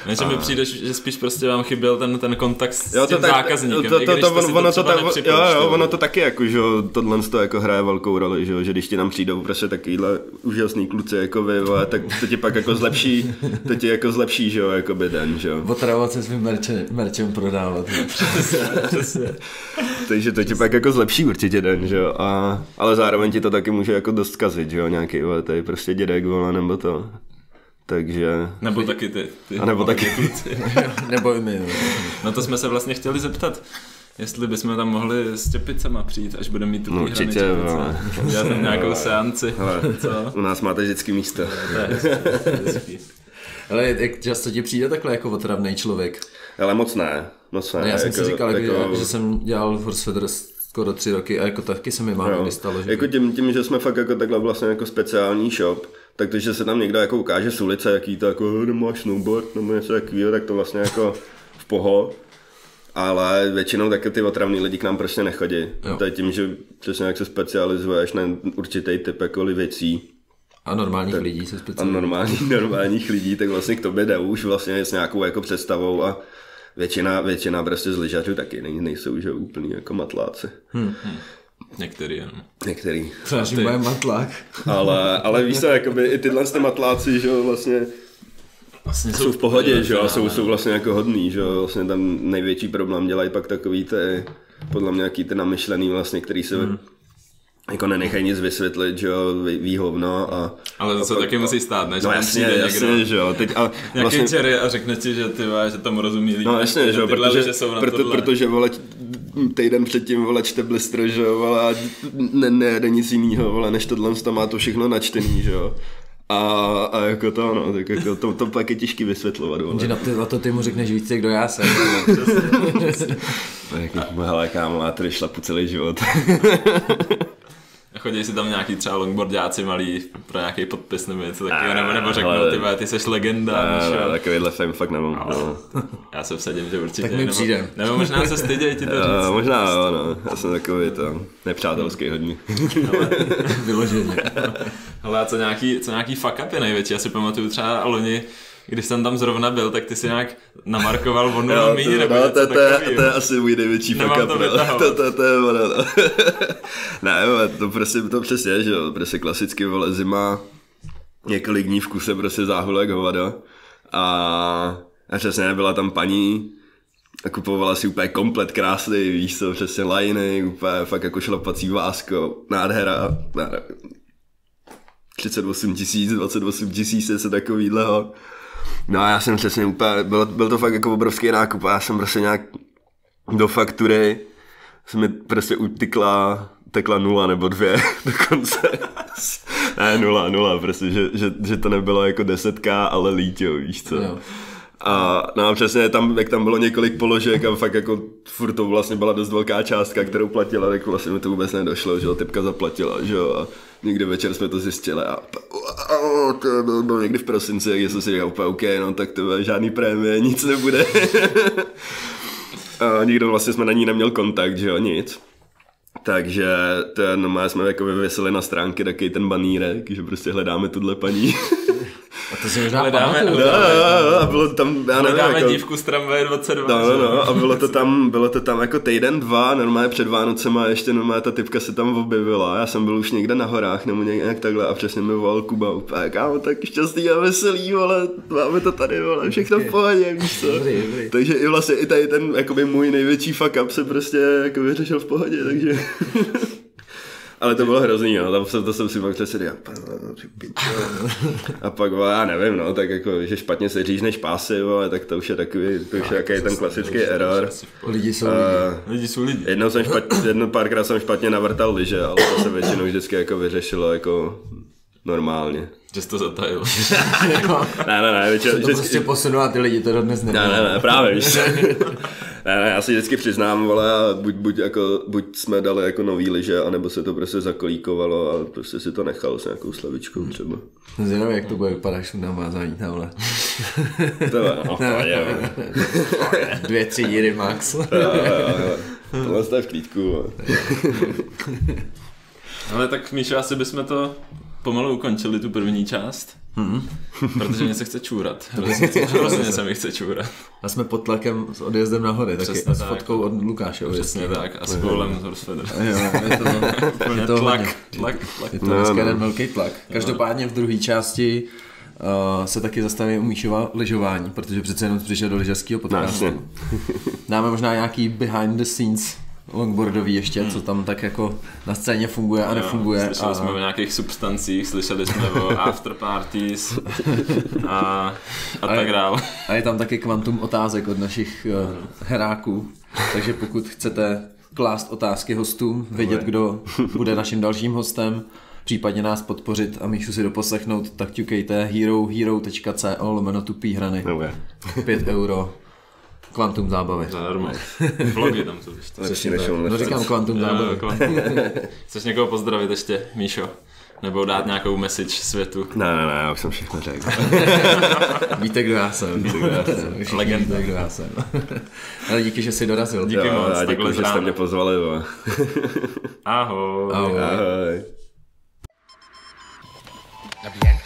[SPEAKER 1] Ne, že a... mi přijde, že spíš prostě vám chyběl ten, ten kontakt s jo, to tím tak, zákazníkem, to, to, to,
[SPEAKER 3] to, ono, to, tak, jo, jo, ono to taky jako, že tohle to jako hraje velkou roli, že, že když ti nám přijdou prostě takovýhle úžasný kluci jako vy, vole, tak to ti pak jako zlepší, to ti jako zlepší, že jo, jako by den, že jo.
[SPEAKER 2] Otravovat se svým merčem, merčem prodávat.
[SPEAKER 3] Takže to ti pak jako zlepší určitě den, že jo, a, ale zároveň ti to taky může jako dost kazit narazit, že jo, nějaký, vole, tady prostě dědek, vole, nebo to. Takže...
[SPEAKER 1] Nebo taky ty. ty
[SPEAKER 3] a nebo taky.
[SPEAKER 2] nebo i my.
[SPEAKER 1] No to jsme se vlastně chtěli zeptat. Jestli bychom tam mohli s těpicema přijít, až budeme mít tu no,
[SPEAKER 3] určitě, no.
[SPEAKER 1] Dělat tam nějakou seanci.
[SPEAKER 3] Hele, Co? U nás máte vždycky místo.
[SPEAKER 2] Ale jak často ti přijde takhle jako otravný člověk?
[SPEAKER 3] Ale moc ne. Moc ne.
[SPEAKER 2] No, já jsem jako, si říkal, jako... že jsem dělal Horse skoro tři roky a jako taky se mi málo nestalo.
[SPEAKER 3] Že jako tím, tím, že jsme fakt jako takhle vlastně jako speciální shop, tak to, že se tam někdo jako ukáže z ulice, jaký to jako nemáš snowboard nebo něco takového, tak to vlastně jako v poho. Ale většinou taky ty otravní lidi k nám prostě nechodí. Jo. To je tím, že přesně jak se specializuješ na určitý typ jako věcí,
[SPEAKER 2] a normálních tak, lidí se specializuje.
[SPEAKER 3] A normálních, normálních lidí, tak vlastně k tobě jde už vlastně s nějakou jako představou a většina, většina prostě z lyžařů taky nej, nejsou že úplný jako matláci. Hmm.
[SPEAKER 1] Hmm. Některý jenom.
[SPEAKER 3] Některý.
[SPEAKER 2] Přáží ty... matlák.
[SPEAKER 3] ale, ale víš co, jakoby i tyhle ty matláci, že jo, vlastně Vlastně jsou v pohodě, že jo, jsou, jsou vlastně jako hodný, že jo, vlastně tam největší problém dělají pak takový ty, podle mě nějaký ty namyšlený vlastně, který se hmm jako nenechají nic vysvětlit, že jo, ví hovno a...
[SPEAKER 1] Ale to se taky musí stát, ne?
[SPEAKER 3] No jasně, jasně, někdo, že jo. Teď, a
[SPEAKER 1] vlastně... Jerry a řekne ti, že ty že tomu rozumí líp.
[SPEAKER 3] No jasně, že jo, protože, jsou na proto, protože vole, týden předtím vole čte blister, že jo, vole, a ne, nejde nic jiného, vole, než tohle to má to všechno načtený, že jo. A, a jako to, no, tak jako to, to pak je těžký vysvětlovat. Vole.
[SPEAKER 2] Že na, ty, na to ty mu řekneš víc, kdo já jsem.
[SPEAKER 3] No, hele, kámo, já tady šlapu celý život.
[SPEAKER 1] Chodí si tam nějaký třeba longboardáci malí pro nějaký podpis nebo něco takového, nebo, nebo řeknou, ty ty jsi legenda.
[SPEAKER 3] Ne, ne, takovýhle fame fakt nemám. No.
[SPEAKER 1] no. Já se vsadím, že určitě.
[SPEAKER 2] Tak mi přijde.
[SPEAKER 1] Nebo, nebo možná se stydějí ti to říct.
[SPEAKER 3] Uh, možná jo, no. Já jsem takový to nepřátelský hodně.
[SPEAKER 2] Vyloženě.
[SPEAKER 1] Ale a co nějaký, co nějaký fuck up je největší? Já si pamatuju třeba loni, když jsem tam zrovna byl, tak ty si nějak namarkoval vonu
[SPEAKER 3] jo, míň, nebo no, to, to, to, je asi můj největší fuck up. To, to, to, to, je ono, no. ne, to prostě to přesně, že jo, prostě klasicky vole zima, několik dní v kuse prostě záhul jak hovado. A, a přesně byla tam paní, a kupovala si úplně komplet krásný, víš co, přesně lajny, úplně fakt jako šlapací vásko, nádhera, nádhera. 38 tisíc, 28 tisíc, něco takovýhleho. No a já jsem přesně úplně, byl, byl to fakt jako obrovský nákup a já jsem prostě nějak do faktury se mi prostě utykla tekla nula nebo dvě dokonce. ne, nula, nula, prostě, že, že, že to nebylo jako desetka, ale lítio, víš co. Jo. A, no a přesně tam, jak tam bylo několik položek a fakt jako furt to vlastně byla dost velká částka, kterou platila, tak vlastně mi to vůbec nedošlo, že jo, typka zaplatila, že jo, a někdy večer jsme to zjistili a, to bylo, bylo někdy v prosinci, jak jsem si říkal úplně OK, no tak to žádný prémie, nic nebude. a nikdo vlastně jsme na ní neměl kontakt, že jo, nic. Takže to je, no, jsme jako vyvěsili na stránky taky ten banírek, že prostě hledáme tuhle paní.
[SPEAKER 2] A to si možná
[SPEAKER 1] Hledáme,
[SPEAKER 2] pamatuju.
[SPEAKER 3] No, no, no, a bylo tam, já nevím,
[SPEAKER 1] Hledáme
[SPEAKER 3] jako,
[SPEAKER 1] dívku z tramvaje 22.
[SPEAKER 3] No,
[SPEAKER 1] že
[SPEAKER 3] no,
[SPEAKER 1] jo?
[SPEAKER 3] no, a bylo to tam, bylo to tam jako týden, dva, normálně před Vánocema, ještě normálně ta typka se tam objevila, já jsem byl už někde na horách, nebo nějak takhle a přesně mi volal Kuba úplně, kámo, tak šťastný a veselý, ale máme to tady, ale všechno v pohodě, víš co.
[SPEAKER 2] Dobrý, dobrý.
[SPEAKER 3] Takže i vlastně i tady ten, jakoby můj největší fuck up se prostě jako vyřešil v pohodě, takže... Ale to bylo hrozný, no, tam jsem, to jsem si pak "Pane, no, ty pičo." A pak, já nevím, no, tak jako, že špatně se řízneš pásy, ale tak to už je takový, to už je jaký ten klasický error.
[SPEAKER 2] Lidi jsou lidi.
[SPEAKER 3] Uh,
[SPEAKER 1] Lidi jsou lidi.
[SPEAKER 3] jednou jsem špatně, jedno párkrát jsem špatně navrtal liže, ale to se většinou vždycky jako vyřešilo jako normálně.
[SPEAKER 1] Že jsi to zatajil.
[SPEAKER 3] Ne, ne, ne, většinou,
[SPEAKER 2] to prostě posunula ty lidi, to dodnes
[SPEAKER 3] Ne,
[SPEAKER 2] nebylo.
[SPEAKER 3] ne, ne, právě, víš? Ne, ne, já si vždycky přiznám, vole, a buď, buď, jako, buď jsme dali jako nový liže, anebo se to prostě zakolíkovalo a prostě si to nechal s nějakou slavičkou třeba.
[SPEAKER 2] Zvědavý, jak to bude vypadat, až na mázání tamhle.
[SPEAKER 3] To je, no, to je,
[SPEAKER 2] Dvě, tři díry max.
[SPEAKER 3] jo, jo, jo. Tohle je v klídku.
[SPEAKER 1] Ale tak Míšo, asi bychom to pomalu ukončili, tu první část. Protože mě se chce čůrat. Hrozně, se mi chce čůrat.
[SPEAKER 2] A jsme pod tlakem s odjezdem na hory, taky
[SPEAKER 1] Přesně
[SPEAKER 2] a s
[SPEAKER 1] tak.
[SPEAKER 2] fotkou od Lukáše.
[SPEAKER 1] Přesně tak. A s kolem z Horsfeder.
[SPEAKER 2] Jo, je to, je to
[SPEAKER 1] Tlak,
[SPEAKER 2] hodně.
[SPEAKER 1] tlak, tlak.
[SPEAKER 2] Je to
[SPEAKER 3] No,
[SPEAKER 2] dneska
[SPEAKER 3] no.
[SPEAKER 2] jeden velký tlak. Každopádně v druhé části uh, se taky zastaví u Míšova lyžování, protože přece jenom přišel do lyžařského
[SPEAKER 3] No,
[SPEAKER 2] podcastu.
[SPEAKER 3] jasně.
[SPEAKER 2] Dáme možná nějaký behind the scenes longboardový ještě, co tam tak jako na scéně funguje a nefunguje.
[SPEAKER 1] Slyšeli
[SPEAKER 2] a,
[SPEAKER 1] jsme o nějakých substancích, slyšeli jsme o after parties a, a tak dále.
[SPEAKER 2] a je tam taky kvantum otázek od našich uh, heráků, takže pokud chcete klást otázky hostům, vědět, kdo bude naším dalším hostem, případně nás podpořit a Míšu si doposlechnout, tak ťukejte hero, hero.co lomeno tupý hrany.
[SPEAKER 3] No, je.
[SPEAKER 2] 5 euro. Kvantum zábavy.
[SPEAKER 1] Zadarmo. Vlogy tam jsou ještě.
[SPEAKER 3] Lepší než on
[SPEAKER 2] No říkám kvantum zábavy.
[SPEAKER 1] Chceš někoho pozdravit ještě, Míšo? Nebo dát nějakou message světu?
[SPEAKER 3] Ne, ne, ne, já už jsem všechno řekl.
[SPEAKER 2] Víte, kdo já jsem. Víte, kdo já jsem. Všichni
[SPEAKER 1] Legenda.
[SPEAKER 2] Víte, kdo já jsem. Ale díky, že jsi dorazil.
[SPEAKER 1] Díky
[SPEAKER 3] Jo,
[SPEAKER 1] moc,
[SPEAKER 3] děkuji, že jste mě pozvali. vole.
[SPEAKER 1] Ahoj.
[SPEAKER 2] Ahoj.
[SPEAKER 3] Ahoj.
[SPEAKER 4] Bien.